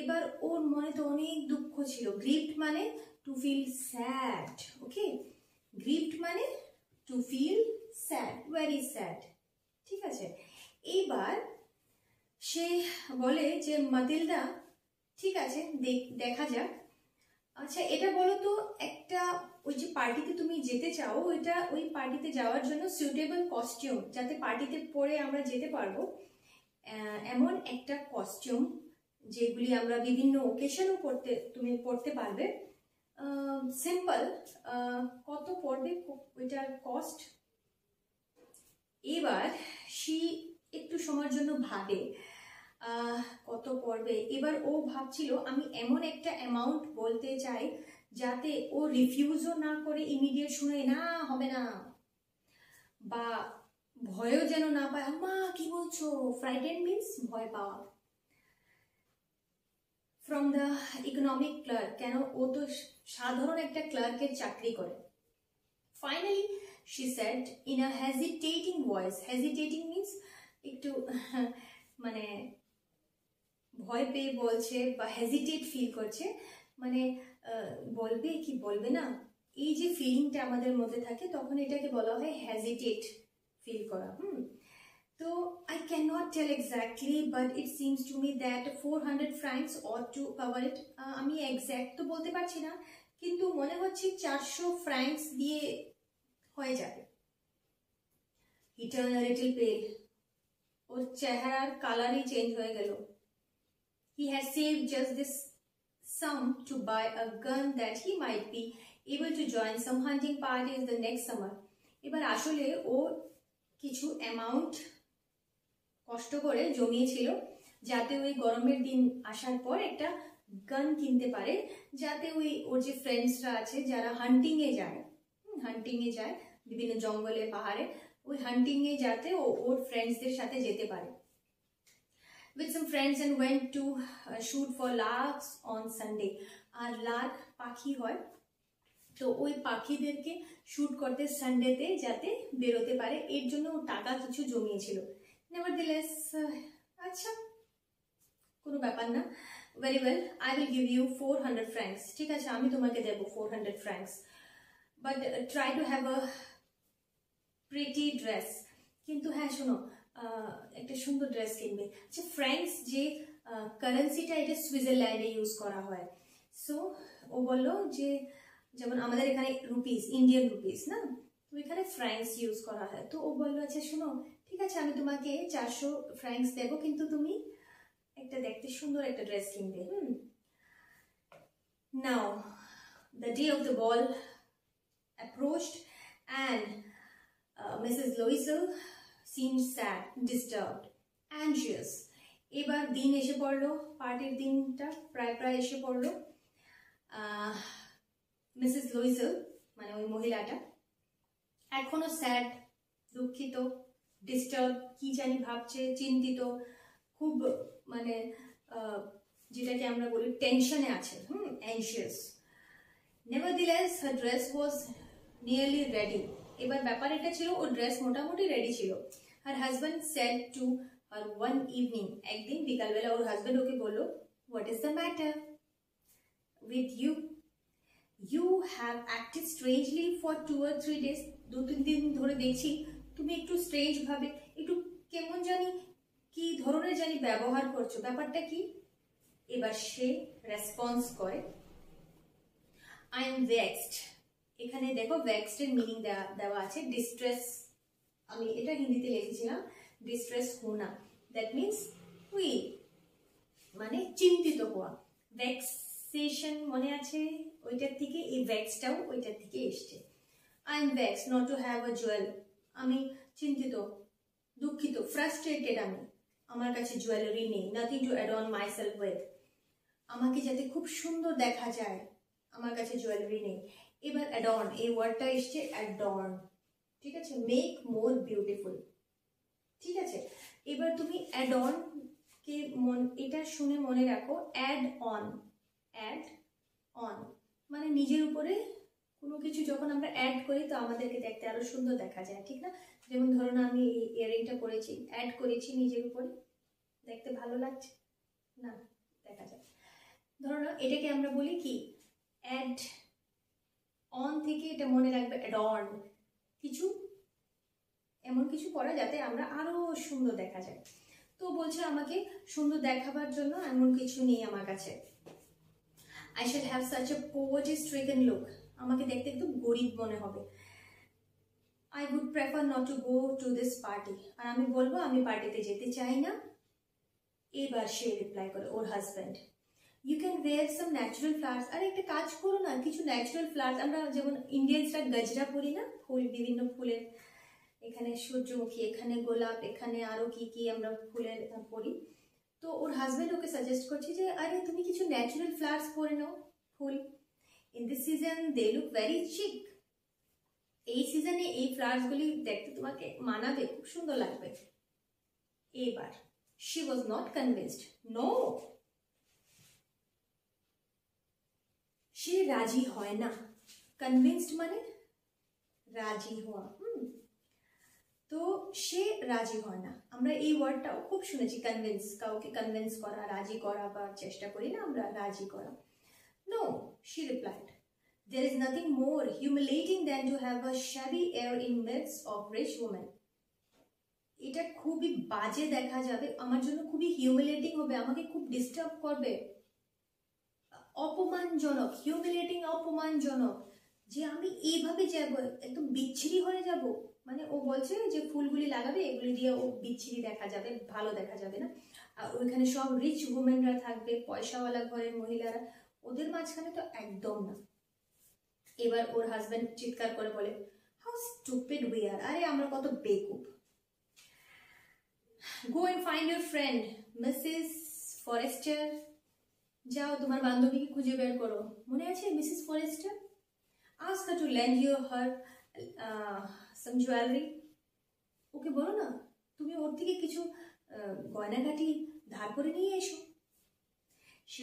এবার ওর মনে তো অনেক দুঃখ ছিল গ্রিফট মানে to feel sad okay grieved মানে to feel sad very sad ঠিক আছে এইবার সে বলে যে মাতিলদা ঠিক আছে দেখা যাক আচ্ছা এটা বলো তো একটা ওই যে পার্টিতে তুমি যেতে চাও, ওইটা ওই পার্টিতে যাওয়ার জন্য সুইটেবল কস্টিউম যাতে পার্টিতে পরে আমরা যেতে পারব এমন একটা কস্টিউম যেগুলি আমরা বিভিন্ন ওকেশনও পড়তে, তুমি পড়তে পারবে। সিম্পল কত পড়বে ওইটার কস্ট এবার সি একটু সময়ের জন্য ভাবে কত পড়বে। এবার ও ভাবছিল, আমি এমন একটা অ্যামাউন্ট বলতে চাই যাতে ও রিফিউজও না করে ইমিডিয়েট শুনে না, হবে না। বা ভয়ও যেন না পায়। মা কি বলছো? ফ্রাইডেন মিনস ভয় পাওয়া। ফ্রম দ্য ইকোনমিক ক্লার্ক কেন ও তো সাধারণ একটা ক্লার্কের চাকরি করে। Finally she said in a hesitating voice, hesitating means একটু মানে ভয় পেয়ে বলছে বা হেজিটেট ফিল করছে। মানে বলবে, কি বলবে না? এই যে ফিলিংটা আমাদের মধ্যে থাকে, তখন এটাকে বলা হয় হ্যাজিটেট ফিল করা, হুম? তো I can not tell exactly but it seems to me that four hundred francs ought to cover it আমি এক্স্যাক্ট তো বলতে পারছি না, কিন্তু মনে হচ্ছে চারশো ফ্রাঙ্কস দিয়ে হয়ে যাবে। হি টার্ন লিটল পেল ওর চেহারার কালারই চেঞ্জ হয়ে গেল। He has save just this to buy a gun that he might be able to join some hunting party in the next summer এবার আসলে ও কিছু অ্যামাউন্ট কষ্ট করে জমিয়েছিল যাতে ওই গরমের দিন আসার পর একটা গান কিনতে পারে, যাতে ওই ওর যে ফ্রেন্ডসরা আছে যারা হান্টিংয়ে যায় হান্টিংয়ে যায়, বিভিন্ন জঙ্গলে, পাহাড়ে, ওই হান্টিংয়ে যাতে ও ওর ফ্রেন্ডসদের সাথে যেতে পারে। With some friends and went to uh, shoot for larks on Sunday. আর লার্ক পাখি হয় তো ওই পাখিদেরকে শ্যুট করতে সানডেতে যাতে বেরোতে পারে এর জন্য ও টাকা কিছু জমিয়েছিল। নেভার দিলেস আচ্ছা কোনো ব্যাপার না। Very well I will give you four hundred francs ঠিক আছে আমি তোমাকে দেবো four hundred francs but try to have a pretty dress কিন্তু হ্যাঁ শোনো আহ, একটা সুন্দর ড্রেস কিনবে। আচ্ছা ফ্র্যাঙ্কস যে কারেন্সিটা এটা সুইজারল্যান্ডে ইউজ করা হয়। সো ও বলল যে, যেমন আমাদের এখানে রুপিস ইন্ডিয়ান রুপিস না? তো এখানে ফ্র্যাঙ্কস ইউজ করা হয়। তো ও বলল আচ্ছা শোনো, ঠিক আছে, আমি তোমাকে চারশো ফ্র্যাঙ্কস দেবো, কিন্তু তুমি একটা দেখতে সুন্দর একটা ড্রেস কিনবে, হুম? Now the day of the ball approached and Mrs Loisel seemed sad, disturbed, anxious. এবার দিন এসে পড়ল পার্টির দিনটা প্রায় প্রায় এসে পড়ল। মিসেস লুইজেল মানে ওই মহিলাটা এখনও স্যাড দুঃখিত ডিস্টার্ব কি জানি ভাবছে চিন্তিত খুব মানে যেটাকে আমরা বলি টেনশনে আছে হুম anxious nevertheless dress was nearly ready এবার ব্যাপার এটা ছিল ওর ড্রেস মোটামুটি রেডি ছিল। Her husband said to her one evening একদিন বিকালবেলা ওর হাজব্যান্ড ওকে বলল what is the matter with you you have acted strangely for two or three days দু তিন দিন ধরে দেখছি তুমি একটু স্ট্রেঞ্জ ভাবে একটু কেমন জানি কি ধরনের জানি ব্যবহার করছ ব্যাপারটা কি এবার সে রেসপন্স করে আই এম ভেক্সড এখানে দেখো ভেক্সড এর মিনিং দেওয়া দেওয়া আছে ডিস্ট্রেস আমি এটা হিন্দিতে লিখেছিলাম ডিস্ট্রেস হোনা দ্যাট মিনস উই মানে চিন্তিত হওয়া। ভ্যাক্সেশন মনে আছে? ওইটার থেকে এই ভ্যাক্সটাও ওইটার থেকে এসছে। I am vexed not to have a jewel আমি চিন্তিত, দুঃখিত ফ্রাস্ট্রেটেড আমি। আমার কাছে জুয়েলারি নেই nothing to add on myself with আমাকে যাতে খুব সুন্দর দেখা যায়, আমার কাছে জুয়েলারি নেই। এবার অ্যাডর্ন এই ওয়ার্ডটা এসছে অ্যাডর্ন ঠিক আছে? মেক মোর বিউটিফুল ঠিক আছে? এবার তুমি অ্যাডর্ন কে মন, এটা শুনে মনে রাখো অ্যাড অন অ্যাড অন মানে নিজের উপরে কোনো কিছু যখন আমরা অ্যাড করি, তো আমাদেরকে দেখতে আরও সুন্দর দেখা যায়, ঠিক না? যেমন ধরুন আমি এই ইয়ারিংটা করেছি অ্যাড করেছি নিজের উপরে। দেখতে ভালো লাগছে? না, দেখা যায় ধরো না, এটাকে আমরা বলি কি? অ্যাড অন থেকে এটা মনে রাখবে অ্যাডর্ন কিছু, এমন কিছু করা যাতে আমরা আরও সুন্দর দেখা যায়। তো বলছে আমাকে, সুন্দর দেখাবার জন্য এমন কিছু নেই আমার কাছে। I shall have such a poverty stricken look আমাকে দেখতে একদম গরিব মনে হবে। I would prefer not to go to this party আর আমি বলব, আমি পার্টিতে যেতে চাই না। এবার সে রিপ্লাই করে, ওর husband you can wear some natural flowers আর, একটা কাজ করো না, কিছু ন্যাচারাল ফ্লাওয়ার্স আমরা যেমন ইন্ডিয়ানসরা গজরা পরি না, ফুল, বিভিন্ন ফুলের, এখানে সূর্যমুখী, এখানে গোলাপ, এখানে আরও কি কি আমরা ফুলের পরি। তো ওর হাজব্যান্ড ওকে সাজেস্ট করছে যে, আরে, তুমি কিছু ন্যাচারাল ফ্লাওয়ার্স পরে নাও, ফুল। In this season they look very chic এই সিজনে এই ফ্লাওয়ার্সগুলি দেখতে তোমাকে মানাবে, খুব সুন্দর লাগবে। এবার she was not convinced no সে রাজি হয় না কনভিন্সড মানে রাজি হওয়া হুম তো সে রাজি হয় না আমরা এই ওয়ার্ডটাও খুব শুনেছি কনভিন্স কাউকে কনভিন্স করা রাজি করা বা চেষ্টা করি না আমরা রাজি করা no she replied there is nothing more humiliating than to have a shabby air in midst of rich women. এটা খুবই বাজে দেখা যাবে। আমার জন্য খুবই হিউমিলেটিং হবে, আমাকে খুব ডিস্টার্ব করবে। অপমানজনক হিউমিলেটিং অপমানজনক। যে আমি এইভাবে যাব, একদম বিচ্ছিরি হয়ে যাব। মানে ও বলছে যে ফুলগুলি লাগাবে, এগুলি দিয়ে ও বিচ্ছিরি দেখা যাবে, ভালো দেখা যাবে না। আর ওইখানে সব রিচ উমেনরা থাকবে, পয়সাওয়ালা ঘরের মহিলারা। ওদের মাঝখানে তো একদম না। এবার ওর হাজব্যান্ড চিৎকার করে বলে হাউ স্টুপিড উই আর আরে আমরা কত বেকুব। Go and find your friend Mrs Forestier যাও, তোমার বান্ধবীকে খুঁজে বের করো। মনে আছে Mrs Forestier ask her to lend your her some jewellery ওকে বলো না, তুমি ওর থেকে কিছু গয়নাগাটি ধার করে নিয়ে এসো।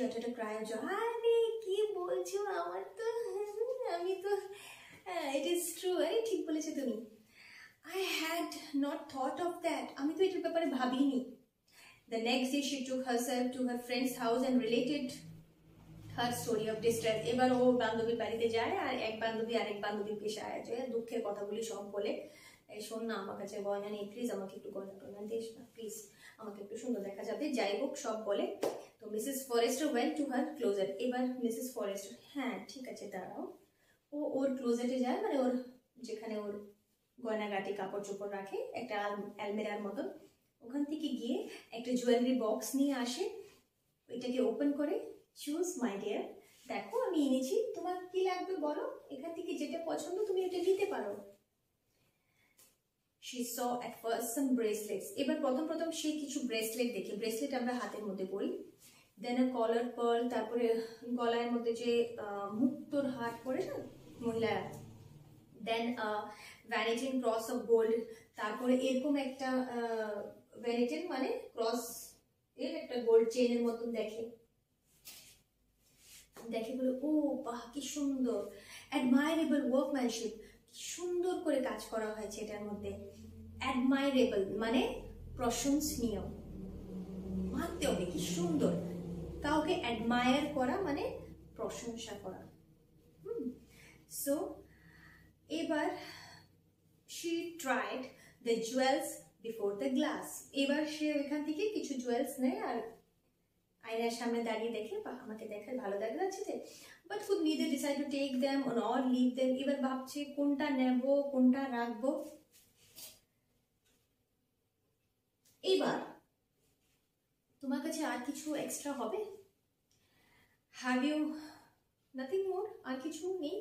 অতটা ক্রায় আরে, কি বলছো? আমার তো, আমি তো ইট ইজ ট্রু আরে, ঠিক বলেছ তুমি। I had not thought of that আমি তো এটার ব্যাপারে ভাবিনি। The next day she took herself to her friend's house and related her story of distress. এবার ও বান্ধবীর বাড়িতে যায় আর এক বান্ধবী আরেক বান্ধবীর পেশে আয়োজনে দুঃখের কথাগুলি সব বলে শোন না, আমার কাছে গয়না নেই প্লিজ আমাকে একটু গয়না টয়না দিস না প্লিজ আমাকে একটু সুন্দর দেখা যাবে। যাই হোক, সব বলে। তো Mrs Forestier well to her closet এবার মিসেস ফরেস্টার হ্যাঁ ঠিক আছে, দাঁড়াও। ও ওর ক্লোজেটে যায় মানে ওর যেখানে ওর গয়নাগাটি কাপড় চোপড় রাখে, একটা অ্যালমেরার মতন। ওখান থেকে গিয়ে একটা জুয়েলারি বক্স নিয়ে আসে। ওইটাকে ওপেন করে চুজ মাই ডিয়ার দেখো আমি এনেছি। তোমার কি লাগবে বলো? এখান থেকে যেটা পছন্দ তুমি এটা নিতে পারো। She saw at first some bracelets এবার প্রথম প্রথম সে কিছু ব্রেসলেট দেখে। ব্রেসলেট আমরা হাতের মধ্যে পরি দেন আ কলার পার্ল তারপরে গলার মধ্যে যে মুক্তোর হাট পরে না মহিলা then Venetian cross of gold তারপরে এরকম একটা ভ্যানিটিন মানে ক্রস এর একটা গোল্ড চেনের মতন দেখে। দেখে বলে, ও বাহ, কি সুন্দর। অ্যাডমায়ারেবল ওয়ার্কম্যানশিপ সুন্দর করে কাজ করা হয়েছে এটার মধ্যে। অ্যাডমায়ারেবল মানে প্রশংসনীয়। মানতে হবে, কি সুন্দর। কাউকে অ্যাডমায়ার করা মানে প্রশংসা করা। হুম। সো এবার she tried the jewels before the glass এবার সে ওইখান থেকে কিছু জুয়েলস নেয় আর আয়নার সামনে দাঁড়িয়ে দেখে বা আমাকে দেখে ভালো দেখা যাচ্ছে যে। But could neither decide to take them or leave them এবার ভাবছে, কোনটা নেব, কোনটা রাখব? এবার তোমার কাছে আর কিছু এক্সট্রা হবে? হ্যাভ ইউ নাথিং মোর আর কিছু নেই?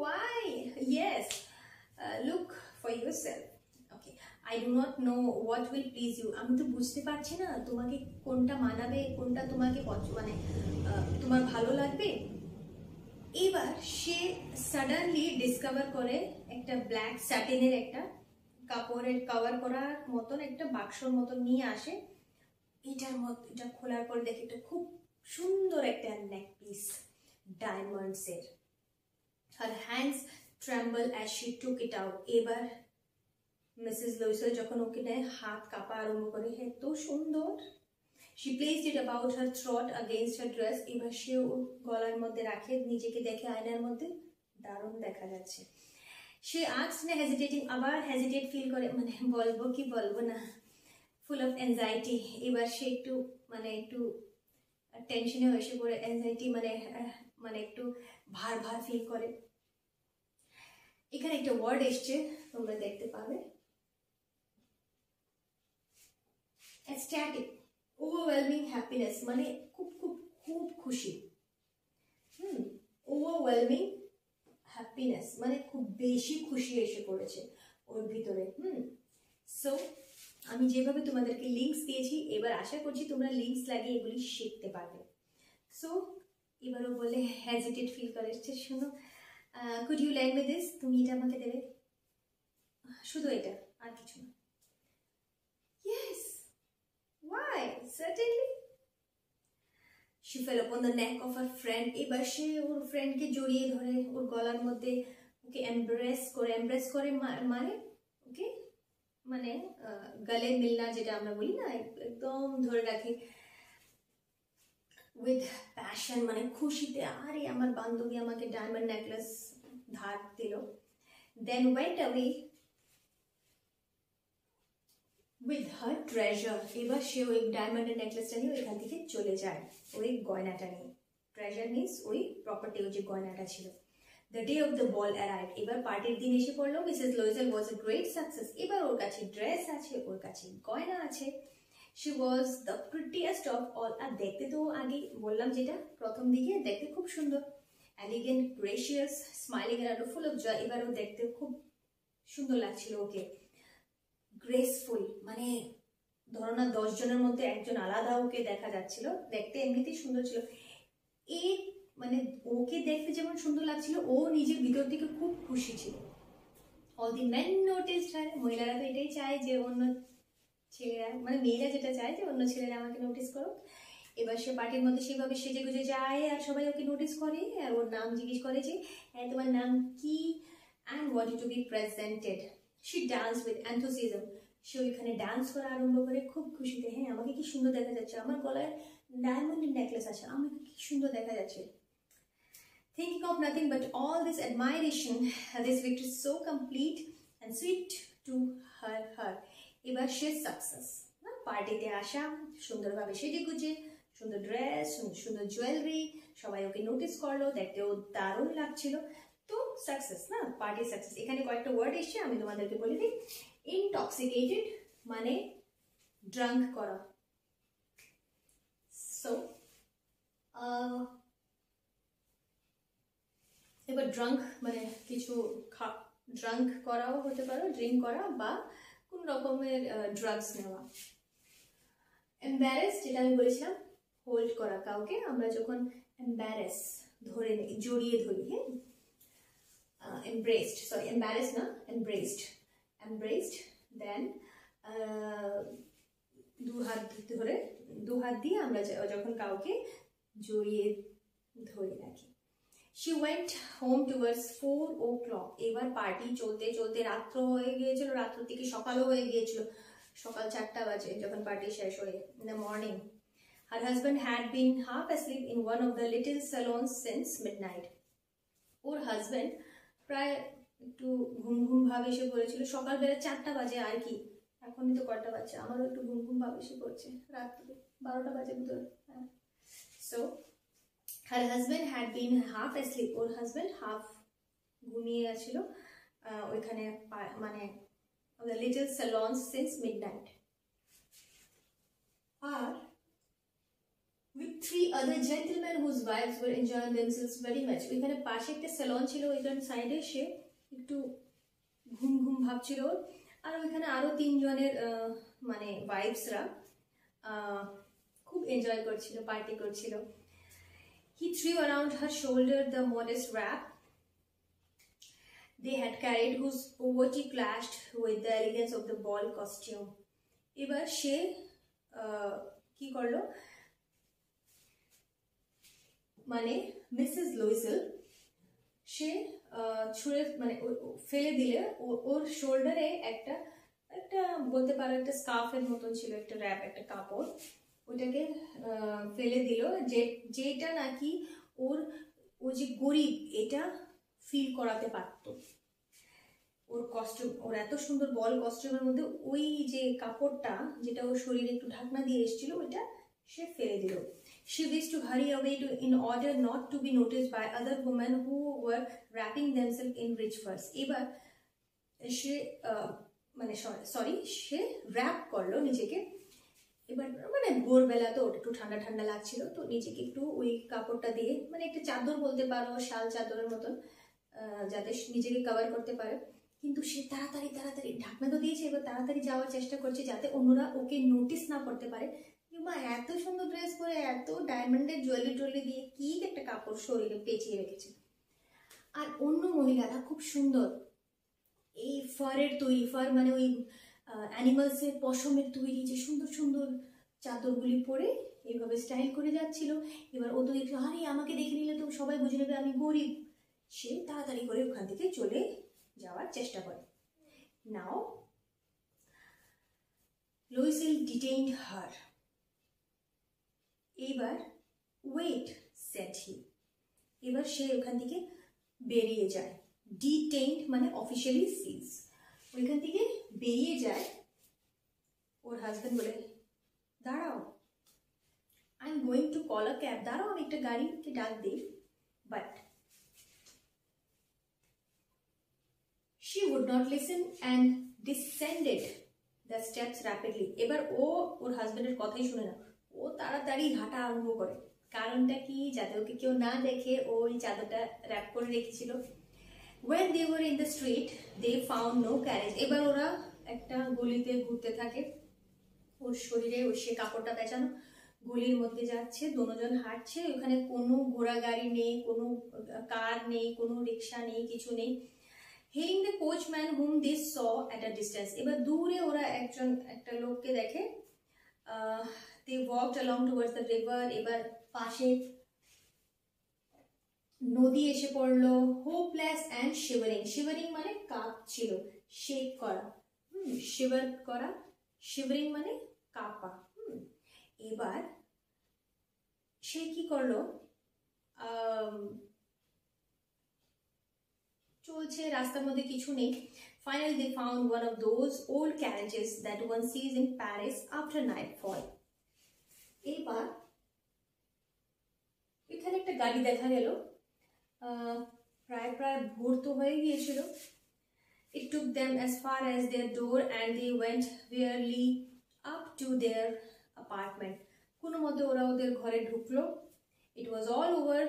Why yes Yes. For yourself. Okay. I do not know what will please you. আমি তো বুঝতে পারছি না তোমাকে কোনটা মানাবে, কোনটা তোমাকে মানে তোমার ভালো লাগবে এবার সে সাডেনলি ডিসকভার করে একটা ব্ল্যাক স্যাটিনের একটা কাপড়ের কভার করার মতন একটা বাক্সর মতন নিয়ে আসে এটার মত, এটা খোলার পর দেখে এটা খুব সুন্দর একটা নেক পিস ডায়মন্ডসের her hands tremble as she took it out. এবার মিসেস লুইসেল যখন ওকে নেয়, হাত কাঁপা আরম্ভ করে এত সুন্দর! She placed it about her throat against her dress. এবার সে ওর গলার মধ্যে রাখে, নিজেকে দেখে আয়নার মধ্যে দারুণ দেখা যাচ্ছে। সে আর্টস না হেজিটেটিং আবার হেজিটেট ফিল করে মানে বলব কি বলব না? ফুল অফ অ্যাংজাইটি এবার সে একটু মানে একটু টেনশনে হয়ে পড়ে অ্যাংজাইটি মানে মানে একটু ভার ভার ফিল করে। এখানে একটা ওয়ার্ড এসছে, তোমরা দেখতে পাবে। স্ট্যাটিক ওভারওয়েলমিং হ্যাপিনেস মানে খুব খুব খুব খুশি। হুম ওভারওয়েলমিং হ্যাপিনেস মানে খুব বেশি খুশি এসে পড়েছে ওর ভিতরে, হুম। সো আমি যেভাবে তোমাদেরকে লিঙ্কস দিয়েছি, এবার আশা করছি তোমরা লিঙ্কস লাগিয়ে এগুলি শিখতে পারবে। সো এবারও বলে হ্যাজিটেট ফিল করে শোনো। Could you lend me this তুমি এটা আমাকে দেবে। শুধু এটা, আর কিছু না। Yes why certainly she fell on the neck of her friend এবার সে ওর ফ্রেন্ডকে জড়িয়ে ধরে, ওর গলার মধ্যে, ওকে এমব্রেস করে এমব্রেস করে মানে ওকে মানে গলে মিলনা যেটা আমরা বলি না, একদম ধরে রাখি। উইথ প্যাশন মানে খুশিতে, আরে, আমার বান্ধবী আমাকে ডায়মন্ড নেকলেস ধার দিল। Then went away with her treasure এবার সে ওই ডায়মন্ডের নেকলেসটা নিয়ে ওইখান থেকে চলে যায়, ওই গয়নাটা নিয়ে। ট্রেজার মিনস ওই প্রপার্টি ওই যে গয়নাটা ছিল। The day of the ball arrive এবার পার্টির দিন এসে পড়ল। Mrs Loisel was a great success এবার ওর কাছে ড্রেস আছে, ওর কাছে গয়না আছে। She was the prettiest of all আর দেখতে তো আগে বললাম যেটা, প্রথম দিকে দেখতে খুব সুন্দর। এলিগেন্ট গ্রেশিয়াস স্মাইলিং এর আরও ফুল অফ জয় এবারও দেখতে খুব সুন্দর লাগছিল ওকে। গ্রেসফুল মানে ধরো না, দশ জনের মধ্যে একজন আলাদা ওকে দেখা যাচ্ছিল। দেখতে এমনিতেই সুন্দর ছিল। এই মানে ওকে দেখতে যেমন সুন্দর লাগছিল, ও নিজের ভিতর থেকে খুব খুশি ছিল। অল দি মেন নোটিস মহিলারা তো এটাই চায় যে অন্য ছেলেরা মানে মেয়েরা যেটা চায় যে অন্য ছেলেরা আমাকে নোটিস করো এবার সে পার্টির মধ্যে সেভাবে সেজে গুজে যায় আর সবাই ওকে নোটিস করে আর ওর নাম জিজ্ঞেস করে যে হ্যাঁ তোমার নাম কি? And what to be presented she dance with enthusiasm সে ওইখানে ডান্স করা আরম্ভ করে খুব খুশিতে হ্যাঁ আমাকে কি সুন্দর দেখা যাচ্ছে। আমার গলায় ডায়মন্ডের নেকলেস আছে আমাকে কি সুন্দর দেখা যাচ্ছে। Thinking of nothing but all this admiration, this victory is so complete and sweet to her her. এবার সে সাকসেস পার্টিতে আসা, সুন্দরভাবে সেজে গুজে, সুন্দর ড্রেস সুন্দর সুন্দর জুয়েলারি সবাই ওকে নোটিস করল দেখতে ও দারুণ লাগছিল। তো সাকসেস না পার্টি সাকসেস এখানে কয়েকটা ওয়ার্ড এসছে, আমি তোমাদেরকে বলে দিই। ইনটক্সিকেটেড মানে ড্রাঙ্ক করা। সো এবার ড্রাঙ্ক মানে কিছু খা ড্রাঙ্ক করাও হতে পারো ড্রিঙ্ক করা বা কোন রকমের ড্রাগস নেওয়া। এম্বারেস যেটা আমি বলেছিলাম হোল্ড করা। কাউকে আমরা যখন এম্বারেস ধরে নিই জড়িয়ে ধরি হ্যাঁ? এমব্রেসড সরি এম্বারেস না এমব্রেসড এমব্রেসড দেন দু হাত ধরে দু হাত দিয়ে আমরা যখন কাউকে জড়িয়ে ধরে রাখি she went home towards four o'clock এবার পার্টি চলতে চলতে রাত্র হয়ে গিয়েছিল, রাত্র থেকে সকালও হয়ে গিয়েছিল। সকাল চারটা বাজে যখন পার্টি শেষ হয়ে in the morning her husband had been half asleep in one of the little salon since midnight or husband প্রায় একটু ঘুম ঘুম ভাব এসে পড়েছিল। সকালবেলা চারটা বাজে আর কি। এখনই তো কটা বাজে আমারও একটু ঘুম ঘুম ভাব এসে পড়ছে। রাত্রে বারোটা বাজে ভিতরে হ্যাঁ। So her husband had been half asleep or husband half ঘুমিয়ে গেছিল ওইখানে মানে the little salon since midnight R with three other gentleman whose wives were enjoying themselves very much ওইখানে পাশে একটা স্যালন ছিল, ওইখানে সাইডে সে একটু ঘুম ঘুম ভাবছিল। আর ওইখানে আরও তিনজনের মানে ওয়াইফসরা খুব এনজয় করছিল পার্টি করছিল। He threw around her shoulder the modest wrap they had carried, whose poverty clashed with the elegance of the ball costume. এবার সে কি করল মানে মিসেস লুইসেল সে ছুঁড়ে মানে ফেলে দিলে ওর শোল্ডারে একটা একটা বলতে পারো একটা স্কার্ফের মতন ছিল একটা র্যাপ একটা কাপড় ওটাকে ফেলে দিল। যে যেটা নাকি ওর ও যে গরিব এটা ফিল করাতে পারতো। ওর কস্টিউম ওর এত সুন্দর বল কস্টিউমের মধ্যে ওই যে কাপড়টা যেটা ওর শরীরে একটু ঢাকনা দিয়ে এসেছিল ওইটা সে ফেলে দিল। She wished to hurry away to, in order not to be noticed by other women who were wrapping themselves in rich furs. এবার সে মানে সরি সে র্যাপ করল নিজেকে। এবার মানে ভোরবেলা তো একটু ঠান্ডা ঠান্ডা লাগছিল, তো নিজেকে একটু ওই কাপড়টা দিয়ে মানে একটা চাদর বলতে পারো, শাল চাদরের মতন যাতে নিজেকে কভার করতে পারে। কিন্তু সে তাড়াতাড়ি তাড়াতাড়ি ঢাকনা তো দিয়েছে, এবার তাড়াতাড়ি যাওয়ার চেষ্টা করছে যাতে অন্যরা ওকে নোটিস না করতে পারে। মা এত সুন্দর ড্রেস পরে, এত ডায়মন্ডের জুয়েলারি টুয়েলারি দিয়ে কি একটা কাপড় শরীরে পেঁচিয়ে রেখেছে। আর অন্য মহিলারা খুব সুন্দর। এই ফারের তৈরি ফার মানে ওই অ্যানিমালসের পশমের তৈরি যে সুন্দর সুন্দর চাদরগুলি পরে এইভাবে স্টাইল করে যাচ্ছিল। এবার ও তো দেখল, আরে, আমাকে দেখে নিলে তো সবাই বুঝে নেবে আমি গরিব। সে তাড়াতাড়ি করে ওখান থেকে চলে যাওয়ার চেষ্টা করে। নাও লুইসিল ডিটেইনড হার এইবার ওয়েট সেট হি এবার সে ওখান থেকে বেরিয়ে যায়। ডিটেইনড মানে অফিসিয়ালি সিজ ওইখান থেকে বেরিয়ে যায় ওর হাজব্যান্ড বলে, দাঁড়াও I am going to call a cab দাঁড়াও, আমি একটা গাড়িকে ডাক দিই। But she would not listen and descended the steps rapidly এবার ও ওর হাজব্যান্ডের কথাই শুনে না। ও তাড়াতাড়ি হাঁটা আরম্ভ করে। কারণটা কি? যাতে ওকে কেউ না দেখে ওই চাদরটা র্যাপ করে রেখেছিল। When they were in the street they found no carriage এবার ওরা একটা গলিতে ঘুরতে থাকে। ওর শরীরে ওই সে কাপড়টা পেঁচানো। গলির মধ্যে যাচ্ছে, দুজন হাঁটছে। ওখানে কোনো ঘোড়া গাড়ি নেই, কোনো কার নেই, কোনো রিক্সা নেই, কিছু নেই। Hailing the coachman whom this saw at a distance এবার দূরে ওরা একজন, একটা লোককে দেখে। They walked along towards the river এবার পাশে নদী এসে পড়ল হোপলেস অ্যান্ড শিভারিং শিভারিং মানে কাঁপছিল শেক করা। হুম শিভার করা। শিভরিং মানে কাঁপা। এবার সে কি করল? চলছে, রাস্তার মধ্যে কিছু নেই। Finally they found one of those old carriages that one sees in Paris after nightfall এবার এখানে একটা গাড়ি দেখা গেল। প্রায় প্রায় ভোর তো হয়ে গিয়েছিল It took them as far as their door and they went wearily up to their apartment. কোনো মতে ওরা ওদের ঘরে ঢুকলো It was all over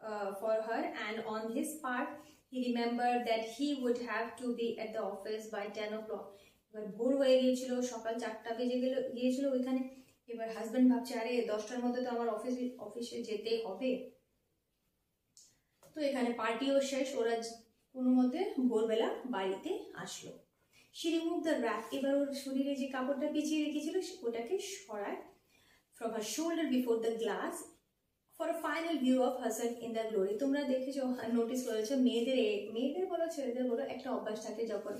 uh, for her and on his part he remembered that he would have to be at the office by 10 o'clock. এবার ভোর হয়ে গিয়েছিল সকাল চারটা বেজে গেল গিয়েছিল ওইখানে এবার হাজব্যান্ড ভাবছে আরে দশটার মধ্যে তো আমার অফিস অফিসে যেতে হবে তো এখানে পার্টিও শেষ। ওরা কোনো মতে ভোরবেলা বাড়িতে আসলো। সি রিমুভ দ্য র্যাপ এবার ওর শরীরে যে কাপড়টা পেঁচিয়ে রেখেছিল ওটাকে সরায় from her shoulder before the glass for final view of herself in the glory তোমরা দেখেছ নোটিস করেছ, মেয়েদের মেয়েদের বলো, ছেলেদের বলো, একটা অভ্যাস থাকে যখন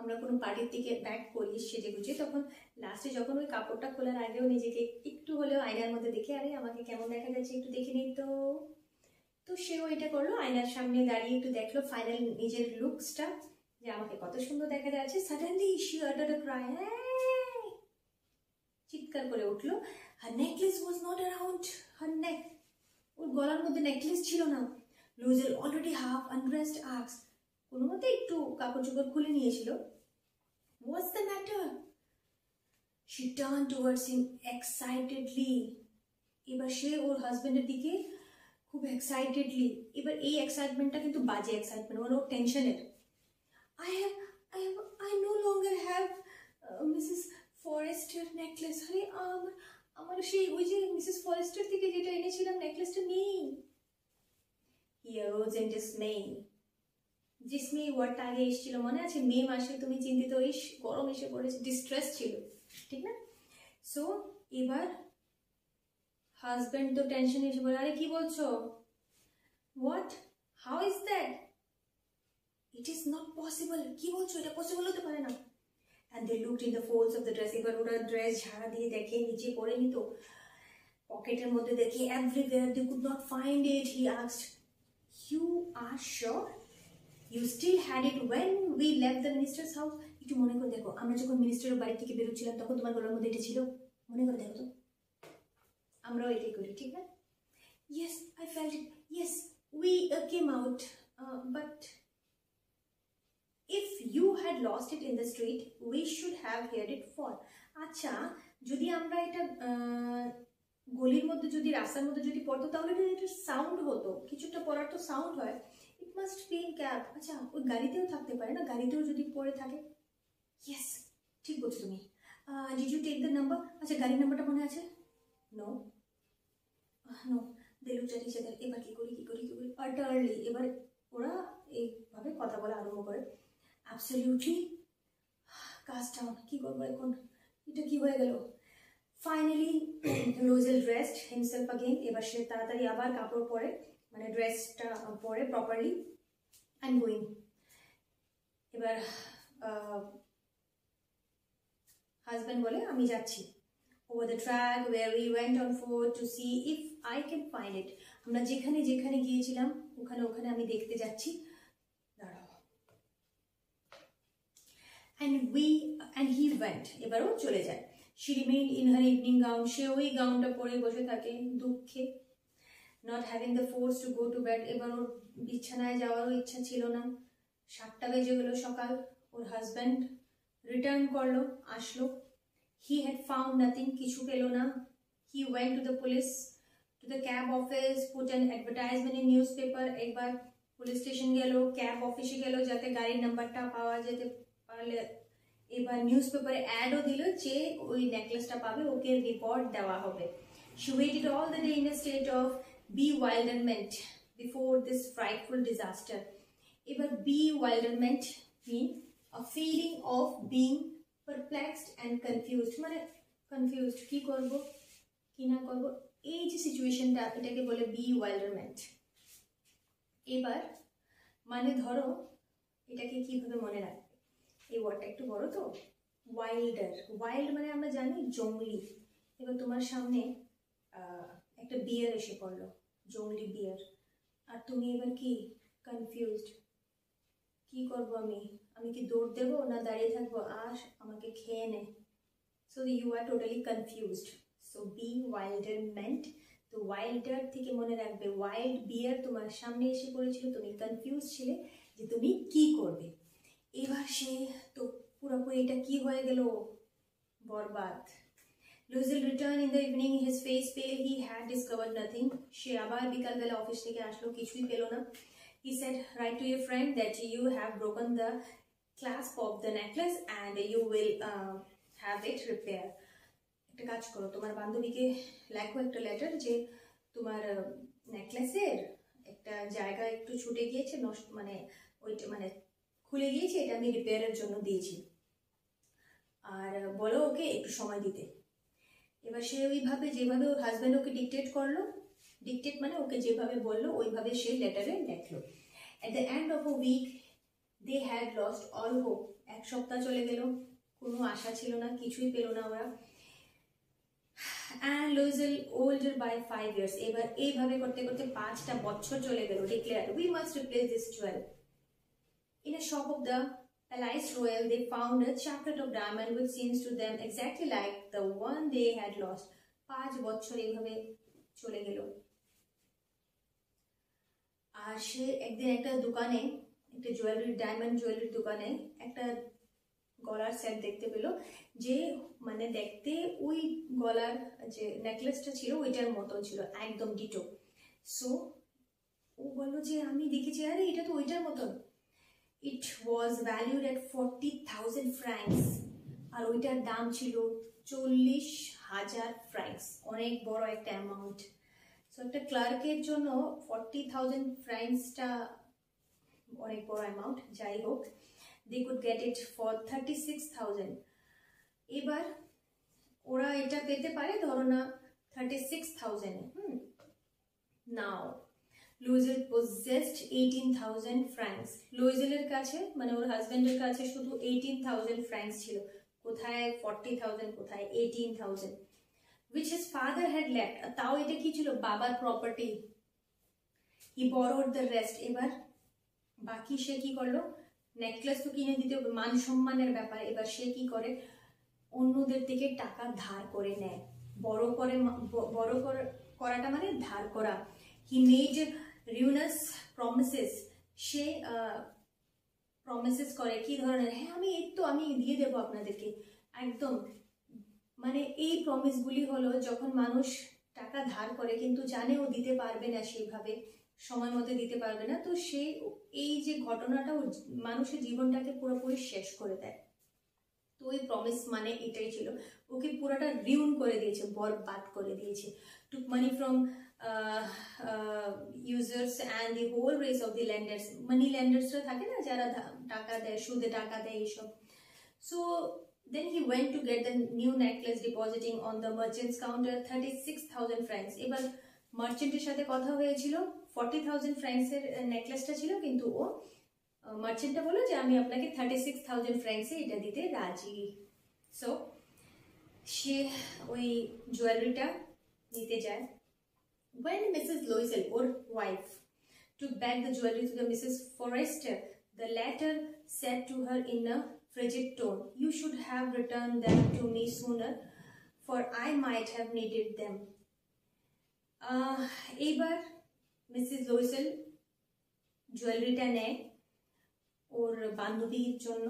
আমরা কোনো পার্টির থেকে ব্যাক করি সেজে গুজে, তখন লাস্টে যখন ওই কাপড়টা খোলার আগেও নিজেকে একটু হলেও আয়নার মধ্যে দেখে, আরে, আমাকে কেমন দেখা যাচ্ছে, একটু দেখে নিই তো। তো সেও এটা করল, আয়নার সামনে দাঁড়িয়ে একটু দেখল ফাইনাল নিজের লুকসটা যে আমাকে কত সুন্দর দেখা যাচ্ছে। সাডেনলি শি আটার ক্রাই চিৎকার করে উঠল। Her necklace was not around her neck ওর গলার মধ্যে নেকলেস ছিল না। লুজেল অলরেডি হাফ আনড্রেসড আক্স কোনো মতে একটু কাপড় চোপড় খুলে নিয়েছিল। What's the matter she turn towards him excitedly এবার সে ওর হাজবেন্ডের দিকে খুব এক্সাইটেডলি এবার এই এক্সাইটমেন্টটা কিন্তু বাজে এক্সাইটমেন্ট মানে ওর টেনশনের I have I have I no longer have Mrs ফরেস্টের নেকলেস আরে, আমার আমার সেই ওই যে মিসেস ফরেস্টের থেকে যেটা এনেছিলাম নেকলেসটা নেই। ইয়ারোজ এন্ড ডিসমেই জিসমে ওয়ার্ডটা আগে এসেছিল, মনে আছে? মে মাসে তুমি চিন্তিত, ইস, গরম এসে পড়েছে। ডিস্ট্রেস ছিল, ঠিক না? সো এবার হাজব্যান্ড তো টেনশন এসে বলে আরে কি বলছো? What how is that it is not possible কি বলছো? এটা পসিবল হতে পারে না। And they looked in the folds of the dress এবার ওরা ড্রেস ঝাড়া দিয়ে দেখে, নিচে পড়ে নিত। পকেটের মধ্যে দেখে everywhere they could not find it he asked you are sure you still had it when we left the minister's house একটু মনে করে দেখো, আমরা যখন মিনিস্টারের বাড়ি থেকে বেরোচ্ছিলাম, তখন তোমার গলার মধ্যে এটা ছিল? মনে করে দেখো তো। আমরাও এটাই করি, ঠিক না? Yes I it yes we came out but if you had lost it in the street we should have hear it fall আচ্ছা যদি আমরা এটা গলির মধ্যে যদি, রাস্তার মধ্যে যদি পড়তো, তাহলে এটা সাউন্ড হতো। কিছুটা পড়ার তো সাউন্ড হয়। It must be in cab আচ্ছা ওই গাড়িতেও থাকতে পারে না? গাড়িতেও যদি পড়ে থাকে? ইয়েস ঠিক বলছো তুমি। Did you take the number আচ্ছা গাড়ির নাম্বারটা মনে আছে? নো নো দেলু চাটি চাটি এবার কি করি কি করি কি করি? আটারলি এবার ওরা এইভাবে কথা বলা আরম্ভ করে। অ্যাবসলিউটলি কাজটা কি কী করব এখন? এটা কী হয়ে গেল? Finally Loisel dressed himself again এবার সে তাড়াতাড়ি আবার কাপড় পরে মানে ড্রেসটা পরে প্রপারলি অ্যান্ড গোয়িং এবার হাজব্যান্ড বলে, আমি যাচ্ছি। Over the track way we went on foot to see if I can find it আমরা যেখানে যেখানে গিয়েছিলাম, ওখানে ওখানে আমি দেখতে যাচ্ছি। দাঁড়াও। And we and he went এবারও চলে যায়। She remain in her evening gown সে ওই গাউনটা পরে বসে থাকে দুঃখে। Not having the force to go to bed এবার ওর বিছানায় যাওয়ারও ইচ্ছা ছিল না। সাতটা বেজে গেলো সকাল। ওর হাজব্যান্ড রিটার্ন করল, আসলো। হি হ্যাড ফাউন্ড নাথিং কিছু পেল না। He went to the police to the cab office put an advertisement in news paper একবার পুলিশ স্টেশন গেল ক্যাব অফিসে গেল যাতে গাড়ির নাম্বারটা পাওয়া যেতে পারলে এবার নিউজ পেপারে অ্যাডও দিল যে ওই নেকলেসটা পাবে ওকে রিপোর্ট দেওয়া হবে she waited all the day in a state of bewilderment before this frightful disaster. এবার bewilderment mean a feeling of being perplexed and confused মানে confused কি করব কি না করব এই যে সিচুয়েশনটা এটাকে বলে বি ওয়াইল্ডারমেন্ট এবার মানে ধরো, এটাকে কীভাবে মনে রাখবে? এই ওয়ার্ডটা একটু বড় তো? ওয়াইল্ডার ওয়াইল্ড মানে আমরা জানি জঙ্গলি। এবার তোমার সামনে একটা বিয়ার এসে পড়ল, জঙ্গলি বিয়ার আর তুমি এবার কি? কনফিউজড কি করব আমি? আমি কি দৌড় দেবো না দাঁড়িয়ে থাকব? আর আমাকে খেয়ে নে। So you are totally confused so bewilderment তো ওয়াইল্ডার থেকে মনে রাখবে ওয়াইল্ড বিয়ার তোমার সামনে এসে পড়েছিল, তুমি কনফিউজ ছিলে যে তুমি কি করবে। এবার সে তো পুরোপুরি এটা কি হয়ে গেল? বরবাদ। Loisel return in the evening his face pale he had discover nothing সে আবার বিকালবেলা অফিস থেকে আসলো, কিছুই পেল না। He said write to your friend that you have broken the clasp of the necklace and you will have it repair একটা কাজ করো, তোমার বান্ধবীকে লেখো একটা লেটার যে তোমার নেকলেসের একটা জায়গা একটু ছুটে গিয়েছে, নষ্ট মানে ওইটা মানে খুলে গিয়েছে, এটা আমি রিপেয়ারের জন্য দিয়েছি। আর বলো ওকে একটু সময় দিতে। এবার সে ওইভাবে যেভাবে ওর হাজব্যান্ড ওকে ডিকটেট করল ডিকটেট মানে ওকে যেভাবে বলল, ওইভাবে সে লেটারে লেখলো। At the end of a week they had lost all hope এক সপ্তাহ চলে গেল, কোনো আশা ছিল না, কিছুই পেল না ওরা। And Loisel older by five years এবার এইভাবে করতে করতে পাঁচটা বছর চলে গেল declare we must replace this jewel In a shop of the Alice Royal, they found a chaplet of diamond which seems to them exactly like the one they had lost. পাঁচ বছর এইভাবে চলে গেল। আর সে একদিন একটা দোকানে একটা জুয়েলারি ডায়মন্ড জুয়েলারির দোকানে একটা গলার সেট দেখতে পেল, যে মানে দেখতে ওই গলার যে নেকলেসটা ছিল ওইটার মতন ছিল, একদম ডিটো সো ও বলল যে, আমি দেখেছি, আরে এটা তো ওইটার মতন। It was valued at forty thousand francs আর ওইটার দাম ছিল চল্লিশ হাজার ফ্র্যাঙ্কস অনেক বড় একটা অ্যামাউন্ট সো একটা ক্লার্কের জন্য ফর্টি থাউজেন্ড ফ্র্যাঙ্কসটা অনেক বড় অ্যামাউন্ট যাই হোক they could get it for thirty six thousand এবার ওরা এটা পেতে পারে ধরো না thirty six thousand hmm. Now Loisel possessed eighteen thousand francs লুইজেলের কাছে মানে ওর হাজব্যান্ডের কাছে শুধু এইটিন থাউজেন্ড ফ্র্যাঙ্কস ছিল। কোথায় ফর্টি থাউজেন্ড কোথায় eighteen thousand which his father had left তাও এটা কি ছিল? বাবার property he borrowed the rest এবার বাকি সে কি করল? নেকলেস তো কিনে দিতে হবে, মান সম্মানের ব্যাপার। এবার সে কি করে? অন্যদের থেকে টাকা ধার করে নেয়। বড় করে বড় করাটা মানে ধার করা। হি মেড রিউনাস প্রমিসেস সে প্রমিসেস করে। কি ধরনের? হ্যাঁ আমি এই তো, আমি দিয়ে দেবো আপনাদেরকে। একদম। মানে এই প্রমিসগুলি হলো, যখন মানুষ টাকা ধার করে, কিন্তু জানে ও দিতে পারবে না সেইভাবে। সময় মতো দিতে পারবে না। তো সে এই যে ঘটনাটা মানুষের জীবনটাকে পুরোপুরি শেষ করে দেয়। তো ওই প্রমিস মানে এটাই ছিল। ওকে পুরোটা রিউন করে দিয়েছে বরবাদ করে দিয়েছে। Took money from usurers and the whole race of the lenders money ল্যান্ডার্সরা থাকে না যারা টাকা দেয় সুদে টাকা দেয় এইসব। So Then he went to get the new necklace depositing on the merchant's counter 36,000 francs. এবার মার্চেন্টের সাথে কথা হয়েছিল। ফর্টি থাউজেন্ড ফ্র্যাঙ্কসের নেকলেসটা ছিল কিন্তু ও মার্চেন্টটা বললো যে আমি আপনাকে থার্টি সিক্স থাউজেন্ড ফ্র্যাঙ্কসে এটা দিতে রাজি সো সে ওই জুয়েলারিটা নিতে যায় When Mrs. Loisel, or wife, took back the jewelry to the Mrs. Forrester, the latter said to her in a frigid tone, You should have returned them to me sooner, for I might have needed them. Uh, এবার মিসেস লোয়েসেল জুয়েলারিটা নেয় ওর বান্ধবীর জন্য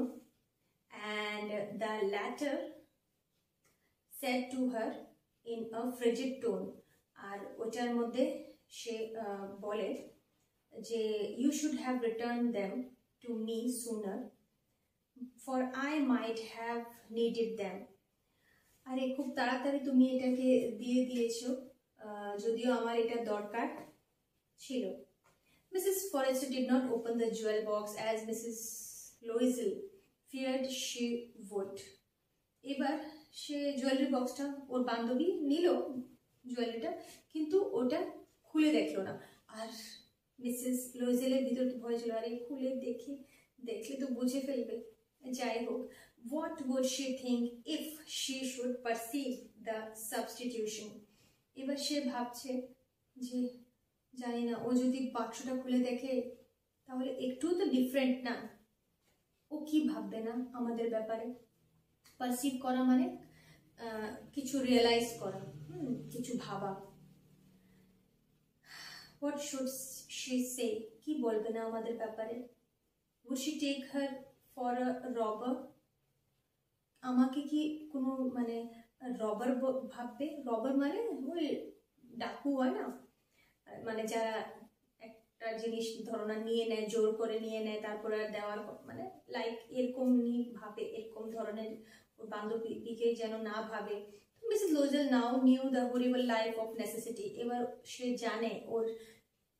and the latter said to her in a frigid tone আর ওটার মধ্যে সে বলে যে you should have return them to me sooner for I might have needed them আরে, খুব তাড়াতাড়ি তুমি এটাকে দিয়ে দিয়েছ যদিও আমার এটা দরকার। ছিল। Mrs Forestier did not open the jewel box as Mrs Loisel feared she would এবার সে জুয়েলারি বক্সটা ওর বান্ধবী নিল জুয়েলারিটা কিন্তু ওটা খুলে দেখল না। আর মিসেস লোজেলের ভিতর ভয় ছিল, আরে খুলে দেখি, দেখলে তো বুঝে ফেলবে। যাই হোক what would she think if she should perceive the substitution এবার সে ভাবছে যে জানি না, ও যদি বাক্সটা খুলে দেখে, তাহলে একটু তো ডিফারেন্ট না। ও কি ভাববে না আমাদের ব্যাপারে? পারসিভ করা মানে কিছু রিয়েলাইজ করা, হুম, কিছু ভাবা। হোয়াট শুড শি সে কি বলবে না আমাদের ব্যাপারে? Would she take her for a robber আমাকে কি কোনো মানে রবার ভাববে? রবার মানে ওই ডাকু হয় না? মানে যারা একটা জিনিস ধরনা নিয়ে নেয়, জোর করে নিয়ে নেয়, তারপরে আর দেওয়ার মানে লাইক এরকম ভাবে, এরকম ধরনের ওর বান্ধবীকে যেন না ভাবে। Mrs Loisel now knew the horrible life of necessity এবার সে জানে ওর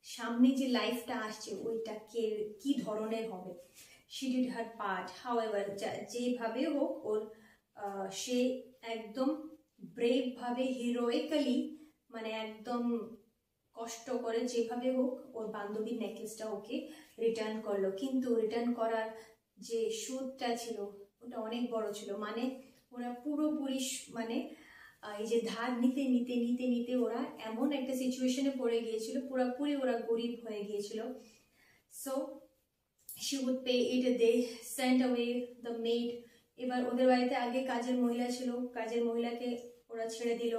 সামনে যে লাইফটা আসছে, ওইটা কে, কি ধরনের হবে। She did her part however যেভাবে হোক ওর সে একদম ব্রেভ ভাবে হিরোইক্যালি মানে একদম কষ্ট করে যেভাবে হোক ওর বান্ধবীর নেকলেসটা ওকে রিটার্ন করল। কিন্তু রিটার্ন করার যে সুদটা ছিল, ওটা অনেক বড় ছিল। মানে ওরা পুরোপুরি মানে এই যে ধার নিতে নিতে নিতে নিতে ওরা এমন একটা সিচুয়েশনে পড়ে গিয়েছিল, পুরোপুরি ওরা গরিব হয়ে গিয়েছিল। So she would pay it they sent away the maid এবার ওদের বাড়িতে আগে কাজের মহিলা ছিল, কাজের মহিলাকে ওরা ছেড়ে দিল।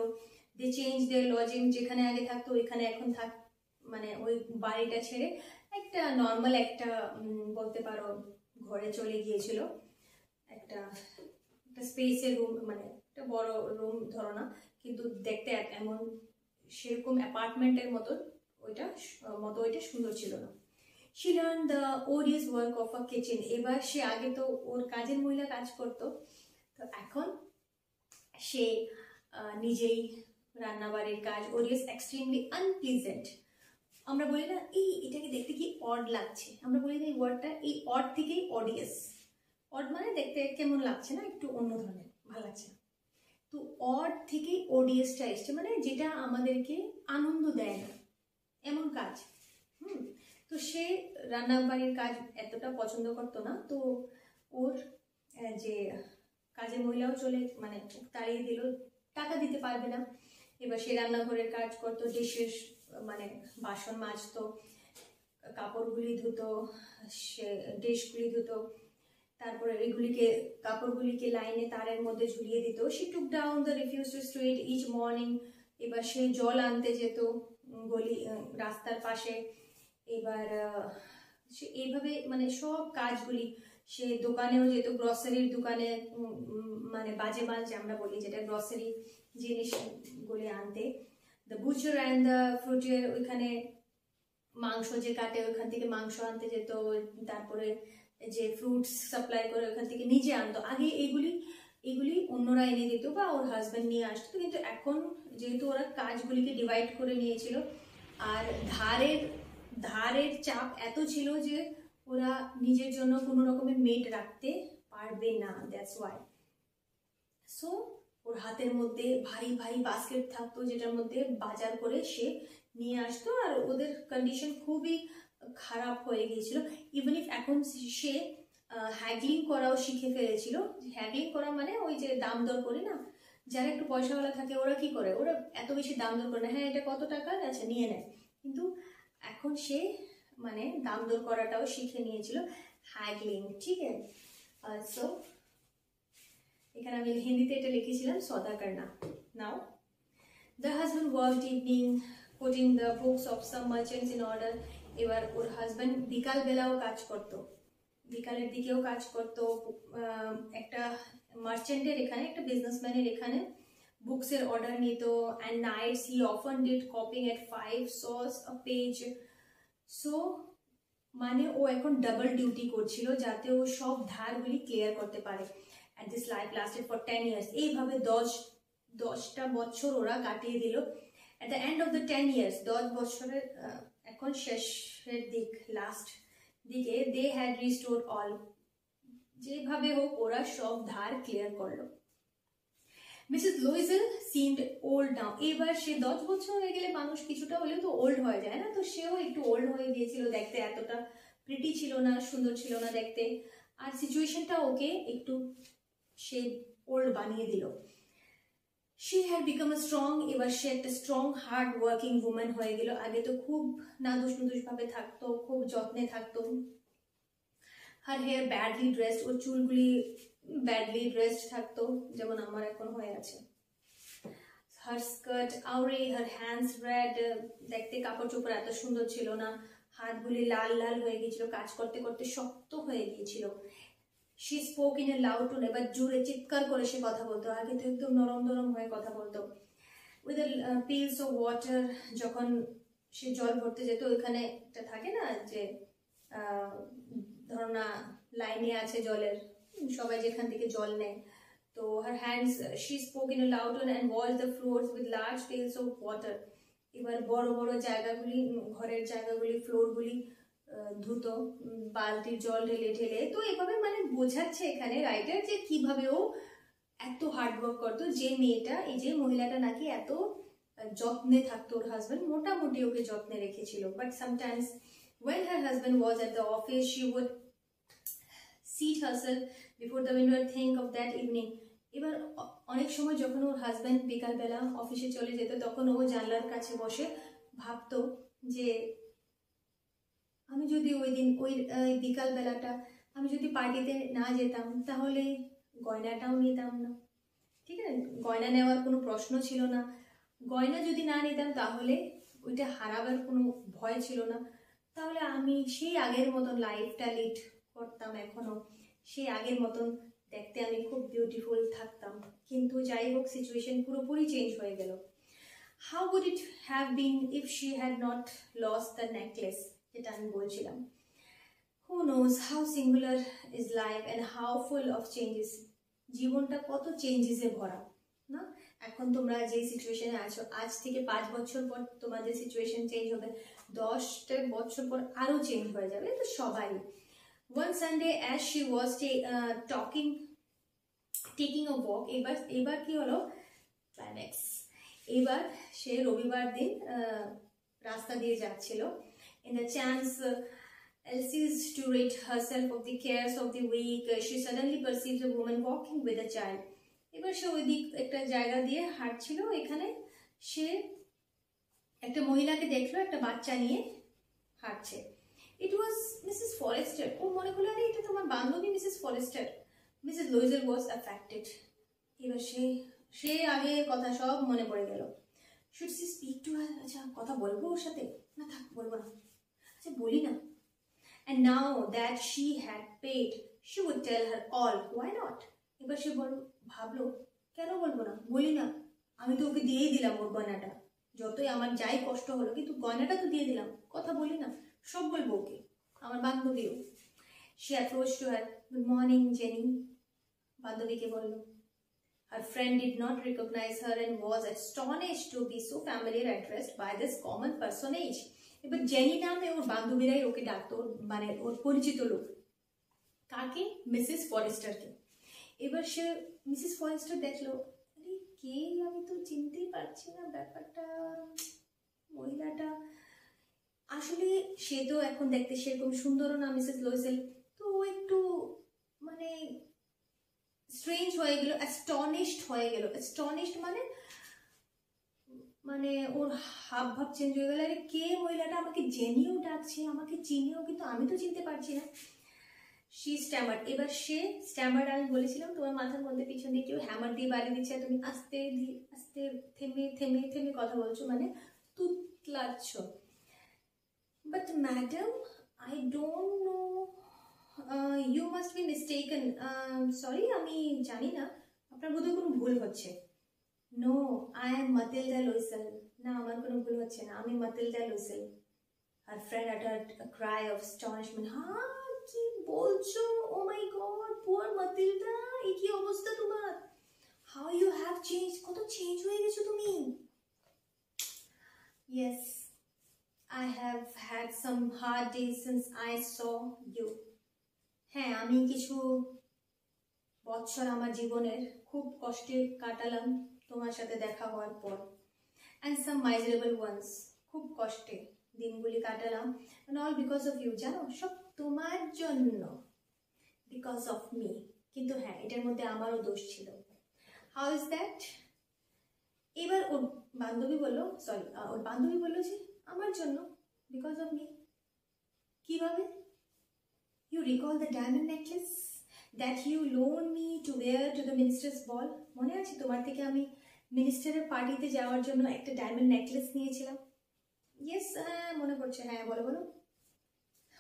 দে চেঞ্জ দেয়ার লজিং যেখানে আগে থাকতো, ওইখানে এখন থাক মানে ওই বাড়িটা ছেড়ে একটা নর্মাল একটা বলতে পারো, ঘরে চলে গিয়েছিল। একটা একটা স্পেসের রুম মানে একটা বড় রুম ধরো না, কিন্তু দেখতে এমন সেরকম অ্যাপার্টমেন্টের মতো ওইটা মতো ওইটা সুন্দর ছিল না। She learn the odious work of a kitchen এবার সে আগে তো ওর কাজের মহিলা কাজ করতো। তো এখন সে নিজেই রান্নাবাড়ির কাজ ওডিয়াস এক্সট্রিমলি আনপ্লিজেন্ট আমরা বলি না, এই, এটাকে দেখতে কি অড লাগছে? আমরা বলি না, এই ওয়ার্ডটা এই অড থেকেই অডিয়াস অড মানে দেখতে কেমন লাগছে না, একটু অন্য ধরনের, ভালো লাগছে না। তো অড থেকেই ওডিয়াসটা এসছে মানে যেটা আমাদেরকে আনন্দ দেয় না। এমন কাজ। হুম, তো সে রান্নাবাড়ির কাজ এতটা পছন্দ করতো না, তো ওর যে কাজের মহিলাও চলে মানে তাড়িয়ে দিল, টাকা দিতে পারবে না। এবার সে রান্নাঘরের কাজ করতো ডিশের মানে বাসন মাজতো, কাপড়গুলি ধুতো, সে ডিশগুলি ধুতো, তারপরে এগুলিকে, কাপড়গুলিকে লাইনে তারের মধ্যে ঝুলিয়ে দিত। সে took down the refuse to street each morning এবার সে জল আনতে যেত গলি রাস্তার পাশে। এবার সে এইভাবে মানে সব কাজগুলি সে দোকানেও যেত গ্রসারির দোকানে মানে বাজে মাল যে আমরা বলি, যেটা গ্রসারি জিনিসগুলি আনতে। The butcher and the fruiterer ওইখানে মাংস যে কাটে, ওইখান থেকে মাংস আনতে যেত, তারপরে যে ফ্রুটস সাপ্লাই করে ওখান থেকে নিজে আনতো। আগে এইগুলি এগুলি অন্যরা এনে দিত বা ওর হাজব্যান্ড নিয়ে আসতো, কিন্তু এখন যেহেতু ওরা কাজগুলিকে ডিভাইড করে নিয়েছিল, আর ধারের ধারের চাপ এত ছিল যে ওরা নিজের জন্য কোনো রকমের মেড রাখতে পারবে না দ্যাটস ওয়াই সো ওর হাতের মধ্যে ভারী ভারী বাস্কেট থাকতো, যেটার মধ্যে বাজার করে সে নিয়ে আসতো। আর ওদের কন্ডিশন খুবই খারাপ হয়ে গিয়েছিল। ইভেন ইফ এখন সে হ্যাগলিং করাও শিখে ফেলেছিল। হ্যাগলিং করা মানে ওই যে দাম দর করে না? যারা একটু পয়সাওয়ালা থাকে, ওরা কি করে? ওরা এত বেশি দাম দর করে না। হ্যাঁ এটা কত টাকা? আচ্ছা নিয়ে নেয়। কিন্তু এখন সে মানে দাম দর করাটাও শিখে নিয়েছিল হ্যাগলিং ঠিক আছে? সো এখানে আমি হিন্দিতে এটা লিখেছিলাম সদা করনা নাও। The husband work evening putting the books of some merchants in order এবার ওর হাজব্যান্ড বিকালবেলাও কাজ করতো। বিকালের দিকেও কাজ করতো। একটা মার্চেন্টের এখানে, একটা বিজনেসম্যানের এখানে বুকসের অর্ডার নিত। And nights he often did copying at five sous a page so মানে ও এখন ডাবল ডিউটি করছিল যাতে ও সব ধারগুলি ক্লিয়ার করতে পারে। And this life lasted for ten years এইভাবে দশ, দশটা বছর ওরা কাটিয়ে দিল। At the end of the ten years দশ বছরের এখন শেষের দিক লাস্ট দিকে দে হ্যাড রিস্টোর অল যেভাবে হোক, ওরা সব ধার ক্লিয়ার করল। Mrs Loisel seemed old now এবার সে দশ বছর হয়ে গেলে মানুষ কিছুটা হলেও তো ওল্ড হয়ে যায় না তো? সেও একটু ওল্ড হয়ে গিয়েছিল দেখতে, এতটা প্রিটি ছিল না, সুন্দর ছিল না দেখতে। আর সিচুয়েশনটা ওকে একটু সে ওল্ড বানিয়ে দিল। শি হ্যাড বিকাম স্ট্রং এবার সে একটা স্ট্রং হার্ড ওয়ার্কিং উমেন হয়ে গেল। আগে তো খুব নুদুস ভাবে থাকতো, খুব যত্নে থাকতো। হার হেয়ার ব্যাডলি ড্রেসড ওর চুলগুলি ব্যাডলি ড্রেসড থাকতো, যেমন আমার এখন হয়ে আছে। Her skirt awry her hands red দেখতে কাপড় চোপড় এত সুন্দর ছিল না। হাতগুলি লাল লাল হয়ে গিয়েছিল, কাজ করতে করতে শক্ত হয়ে গিয়েছিল। She spoke in a loud tone এবার জোরে চিৎকার করে সে কথা বলতো, আগে তো একদম নরম নরম হয়ে কথা বলতো। উইথ পিলস অফ ওয়াটার যখন সে জল ভরতে যেত, ওইখানে একটা থাকে না যে ধরো না, লাইনে আছে জলের, সবাই যেখান থেকে জল নেয়। তো her hands she spoke in a loud tone and wash the floors with large pails of water এবার বড় বড় জায়গাগুলি, ঘরের জায়গাগুলি ফ্লোরগুলি ধুত বালতির জল ঢেলে ঢেলে। তো এভাবে মানে বোঝাচ্ছে এখানে রাইটার যে কীভাবে ও এত হার্ডওয়ার্ক করতো। যে মেয়েটা, এই যে মহিলাটা নাকি এত যত্নে থাকতো ওর হাজব্যান্ড মোটামুটি ওকে যত্নে রেখেছিল। But sometimes when her husband was at the office, she would seat herself before the window think of that evening. এবার অনেক সময় যখন ওর হাজব্যান্ড বিকালবেলা অফিসে চলে যেত, তখন ও জানলার কাছে বসে ভাবতো যে আমি যদি ওই দিন ওই বিকালবেলাটা আমি যদি পার্টিতে না যেতাম, তাহলে গয়নাটাও নিতাম না। ঠিক আছে? গয়না নেওয়ার কোনো প্রশ্ন ছিল না। গয়না যদি না নিতাম, তাহলে ওইটা হারাবার কোনো ভয় ছিল না। তাহলে আমি সেই আগের মতন লাইফটা লিড করতাম এখনও। সেই আগের মতন দেখতে আমি খুব বিউটিফুল থাকতাম। কিন্তু যাই হোক সিচুয়েশন পুরোপুরি চেঞ্জ হয়ে গেল। How would it have been if she had not lost the necklace যেটা আমি বলছিলাম। Who knows how singular is life and how full of changes জীবনটা কত চেঞ্জেসে ভরা, না? এখন তোমরা যে সিচুয়েশনে আছো, আজ থেকে পাঁচ বছর পর তোমাদের সিচুয়েশন চেঞ্জ হবে। দশটা বছর পর আরও চেঞ্জ হয়ে যাবে তো সবাই। One Sunday as she was talking, taking a walk, এবার এবার কি হলো? ক্লাইম্যাক্স এবার সে রবিবার দিন রাস্তা দিয়ে যাচ্ছিল। In the chance uh, Elsie's to rid herself of the cares of the week uh, she suddenly perceives a woman walking with a child. এবার সে ওই দিক একটা জায়গা দিয়ে হাঁটছিল। এখানে সে একটা মহিলাকে দেখল একটা বাচ্চা নিয়ে হাঁটছে। ইট ওয়াজ মিসেস ফরেস্টার ও মনে করল আরে এটা তোমার বান্ধবী Mrs Forestier Mrs Loisel was affected এবার সে সে আগে কথা সব মনে পড়ে গেল। শুড সি স্পিক টু আচ্ছা কথা বলব ওর সাথে? না থাক বলব না। আচ্ছা বলি না and now that she had paid she would tell her all why not এবার সে বল ভাবলো, কেন বলব না? বলি না। আমি তো ওকে দিয়েই দিলাম ওর গয়নাটা। যতই আমার যাই কষ্ট হলো, কিন্তু গয়নাটা তো দিয়ে দিলাম। কথা বলি না। সব বলব ওকে। আমার বান্ধবীও। সে approach to her good morning Jeanne বান্ধবীকে বলল, Her friend did not recognize her and was astonished to be so familiar addressed by this common personage. এবার জেনি নামে ওর বান্ধবীরাই ওকে ডাকতো মানে ওর পরিচিত লোক। কাকে? মিসেস ফরেস্টারকে। এবার সে মিসেস ফরেস্টার দেখল, আরে, কে? আমি তো চিনতেই পারছি না ব্যাপারটা। মহিলাটা আসলে সে তো এখন দেখতে সেরকম সুন্দরও না, মিসেস লোয়েসেল তো ও একটু মানে স্ট্রেঞ্জ হয়ে গেল অ্যাস্টনিশড হয়ে গেল। অ্যাস্টনিশড মানে মানে ওর হাব ভাব চেঞ্জ হয়ে গেল। আরে কে মহিলাটা আমাকে জেনেও ডাকছে? আমাকে চিনিও কিন্তু আমি তো চিনতে পারছি না। সি স্ট্যামার এবার সে স্ট্যামার আমি বলেছিলাম, তোমার মাথার মধ্যে পিছন দিয়ে কেউ হ্যামার দিয়ে বাড়ি দিচ্ছে আর তুমি আস্তে আস্তে থেমে থেমে থেমে কথা বলছো মানে তুতলাচ্ছ। But madam I don't know you must be mistaken sorry আমি জানি না। আপনার বোধহয় কোনো ভুল হচ্ছে। No I am Mathilde Loisel না আমার কোনো ভুল হচ্ছে না আমি Mathilde Loisel her friend utter cry of astonishment হ্যাঁ কি বলছো ও মাই গড পুয়ার মাতিলদা এই কি অবস্থা তোমার হাউ ইউ হ্যাভ চেঞ্জ কত চেঞ্জ হয়ে গেছো তুমি yes I have had some hard days since I saw you. হ্যাঁ আমি কিছু বছর আমার জীবনের খুব কষ্টে কাটালাম তোমার সাথে দেখা হওয়ার পর। অ্যান্ড সাম মাইজারেবল ওয়ান্স খুব কষ্টে দিনগুলি কাটালাম। And all because of you জানো? সব তোমার জন্য। বিকজ অফ মি কিন্তু হ্যাঁ এটার মধ্যে আমারও দোষ ছিল। হাউ ইজ দ্যাট এবার ওর বান্ধবী বলল সরি ওর বান্ধবী বলল যে, আমার জন্য বিকজ অফ মি কীভাবে? You recall the diamond necklace that you loan me to wear to the minister's ball মনে আছে তোমার থেকে আমি মিনিস্টারের পার্টিতে যাওয়ার জন্য একটা ডায়মন্ড নেকলেস নিয়েছিলাম? ইয়েস মনে পড়ছে। হ্যাঁ বলো বলো।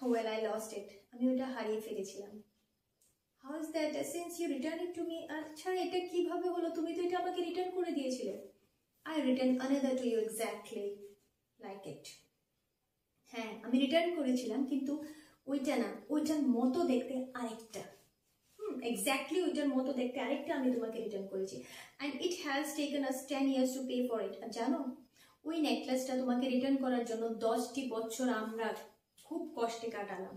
ওয়েল আই লস্ট ইট আমি ওটা হারিয়ে ফেলেছিলাম। How is that since you return it to me আচ্ছা এটা কীভাবে হলো? তুমি তো এটা আমাকে রিটার্ন করে দিয়েছিলে। I return another to you exactly like it হ্যাঁ আমি রিটার্ন করেছিলাম, কিন্তু ওইটা না, ওইটার মতো দেখতে আরেকটা। এক্স্যাক্টলি ওইটার মতো দেখতে আরেকটা আমি তোমাকে রিটার্ন করেছি। And it has taken us ten years to pay for it জানো ওই নেকলেসটা তোমাকে রিটার্ন করার জন্য দশটি বছর আমরা খুব কষ্টে কাটালাম।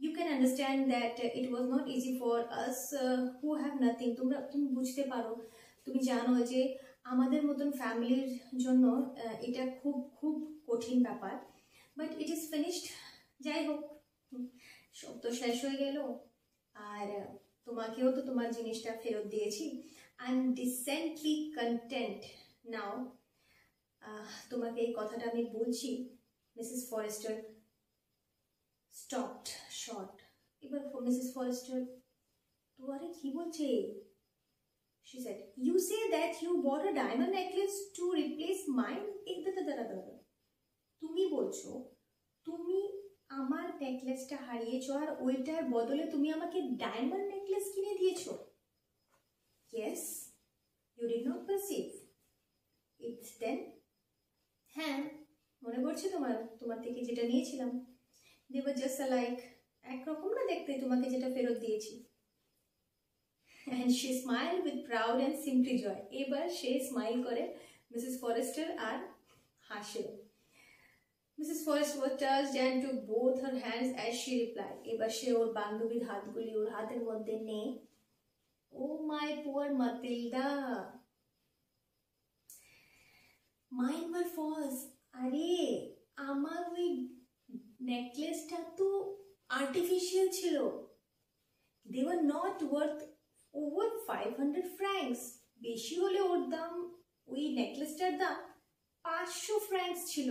You can understand that it was not easy for us who have nothing তোমরা তুমি বুঝতে পারো তুমি জানো যে আমাদের মতন ফ্যামিলির জন্য uh, এটা খুব খুব কঠিন ব্যাপার। বাট ইট ইজ ফিনিশড যাই হোক সব তো শেষ হয়ে গেল। আর তোমাকেও তো তোমার জিনিসটা ফেরত দিয়েছি। I am decently content now তোমাকে এই কথাটা আমি বলছি মিসেস ফরেস্টার স্টপড শর্ট এবার মিসেস ফরেস্টার তো আরে কি বলছে? She said, you say that you bought a diamond necklace to replace mine? এই দাদা দাদা দাদা তুমি বলছো, তুমি আমার নেকলেসটা হারিয়েছো আর ওইটার বদলে তুমি আমাকে ডায়মন্ড নেকলেস কিনে দিয়েছ? Yes you did not perceive it's then হ্যাঁ মনে পড়ছে তোমার তোমার থেকে যেটা নিয়েছিলাম। দেবার জাস্ট লাইক একরকম না দেখতে তোমাকে যেটা ফেরত দিয়েছি। And she smile with proud and simply joy এবার সে স্মাইল করে মিসেস ফরেস্টার আর হাসে। Mrs Forest was touched and took both her hands as she replied এবার সে ওর বান্ধবীর হাতগুলি ওর হাতের মধ্যে নে oh my poor Mathilde mine were false আরে আমার ওই নেকলেসটা তো আর্টিফিশিয়াল ছিল they were not worth over five hundred francs বেশি হলে ওর দাম ওই নেকলেসটার দাম পাঁচশো ফ্র্যাঙ্কস ছিল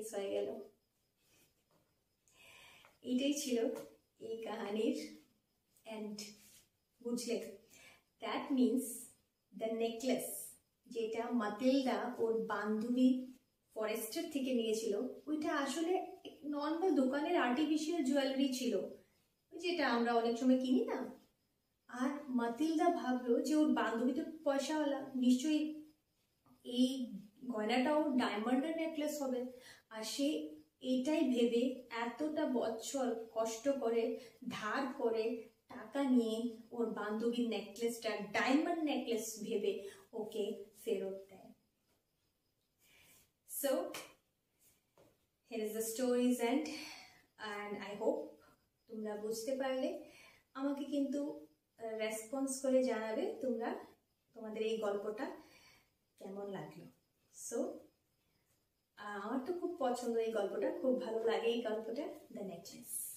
Case হয়ে গেল। এটাই ছিল এই কাহানির অ্যান্ড বুঝলে? দ্যাট মিন্স দ্য নেকলেস যেটা মাতিলদা ওর বান্ধবী ফরেস্টের থেকে নিয়েছিল, ওইটা আসলে নর্মাল দোকানের আর্টিফিশিয়াল জুয়েলারি ছিল। যেটা আমরা অনেক সময় কিনি না। আর মাতিলদা ভাবলো যে ওর বান্ধবী তো পয়সাওয়ালা, নিশ্চয়ই এই গয়নাটাও ডায়মন্ডের নেকলেস হবে। আর সে এটাই ভেবে এতটা বছর কষ্ট করে ধার করে টাকা নিয়ে ওর বান্ধবীর নেকলেসটা, ডায়মন্ড নেকলেস ভেবে ওকে ফেরত দেয়। So here is the stories and and I hope তোমরা বুঝতে পারলে। আমাকে কিন্তু রেসপন্স করে জানাবে তোমরা, তোমাদের এই গল্পটা কেমন লাগল। সো আমার তো খুব পছন্দ এই গল্পটা খুব ভালো লাগে এই গল্পটা। The necklace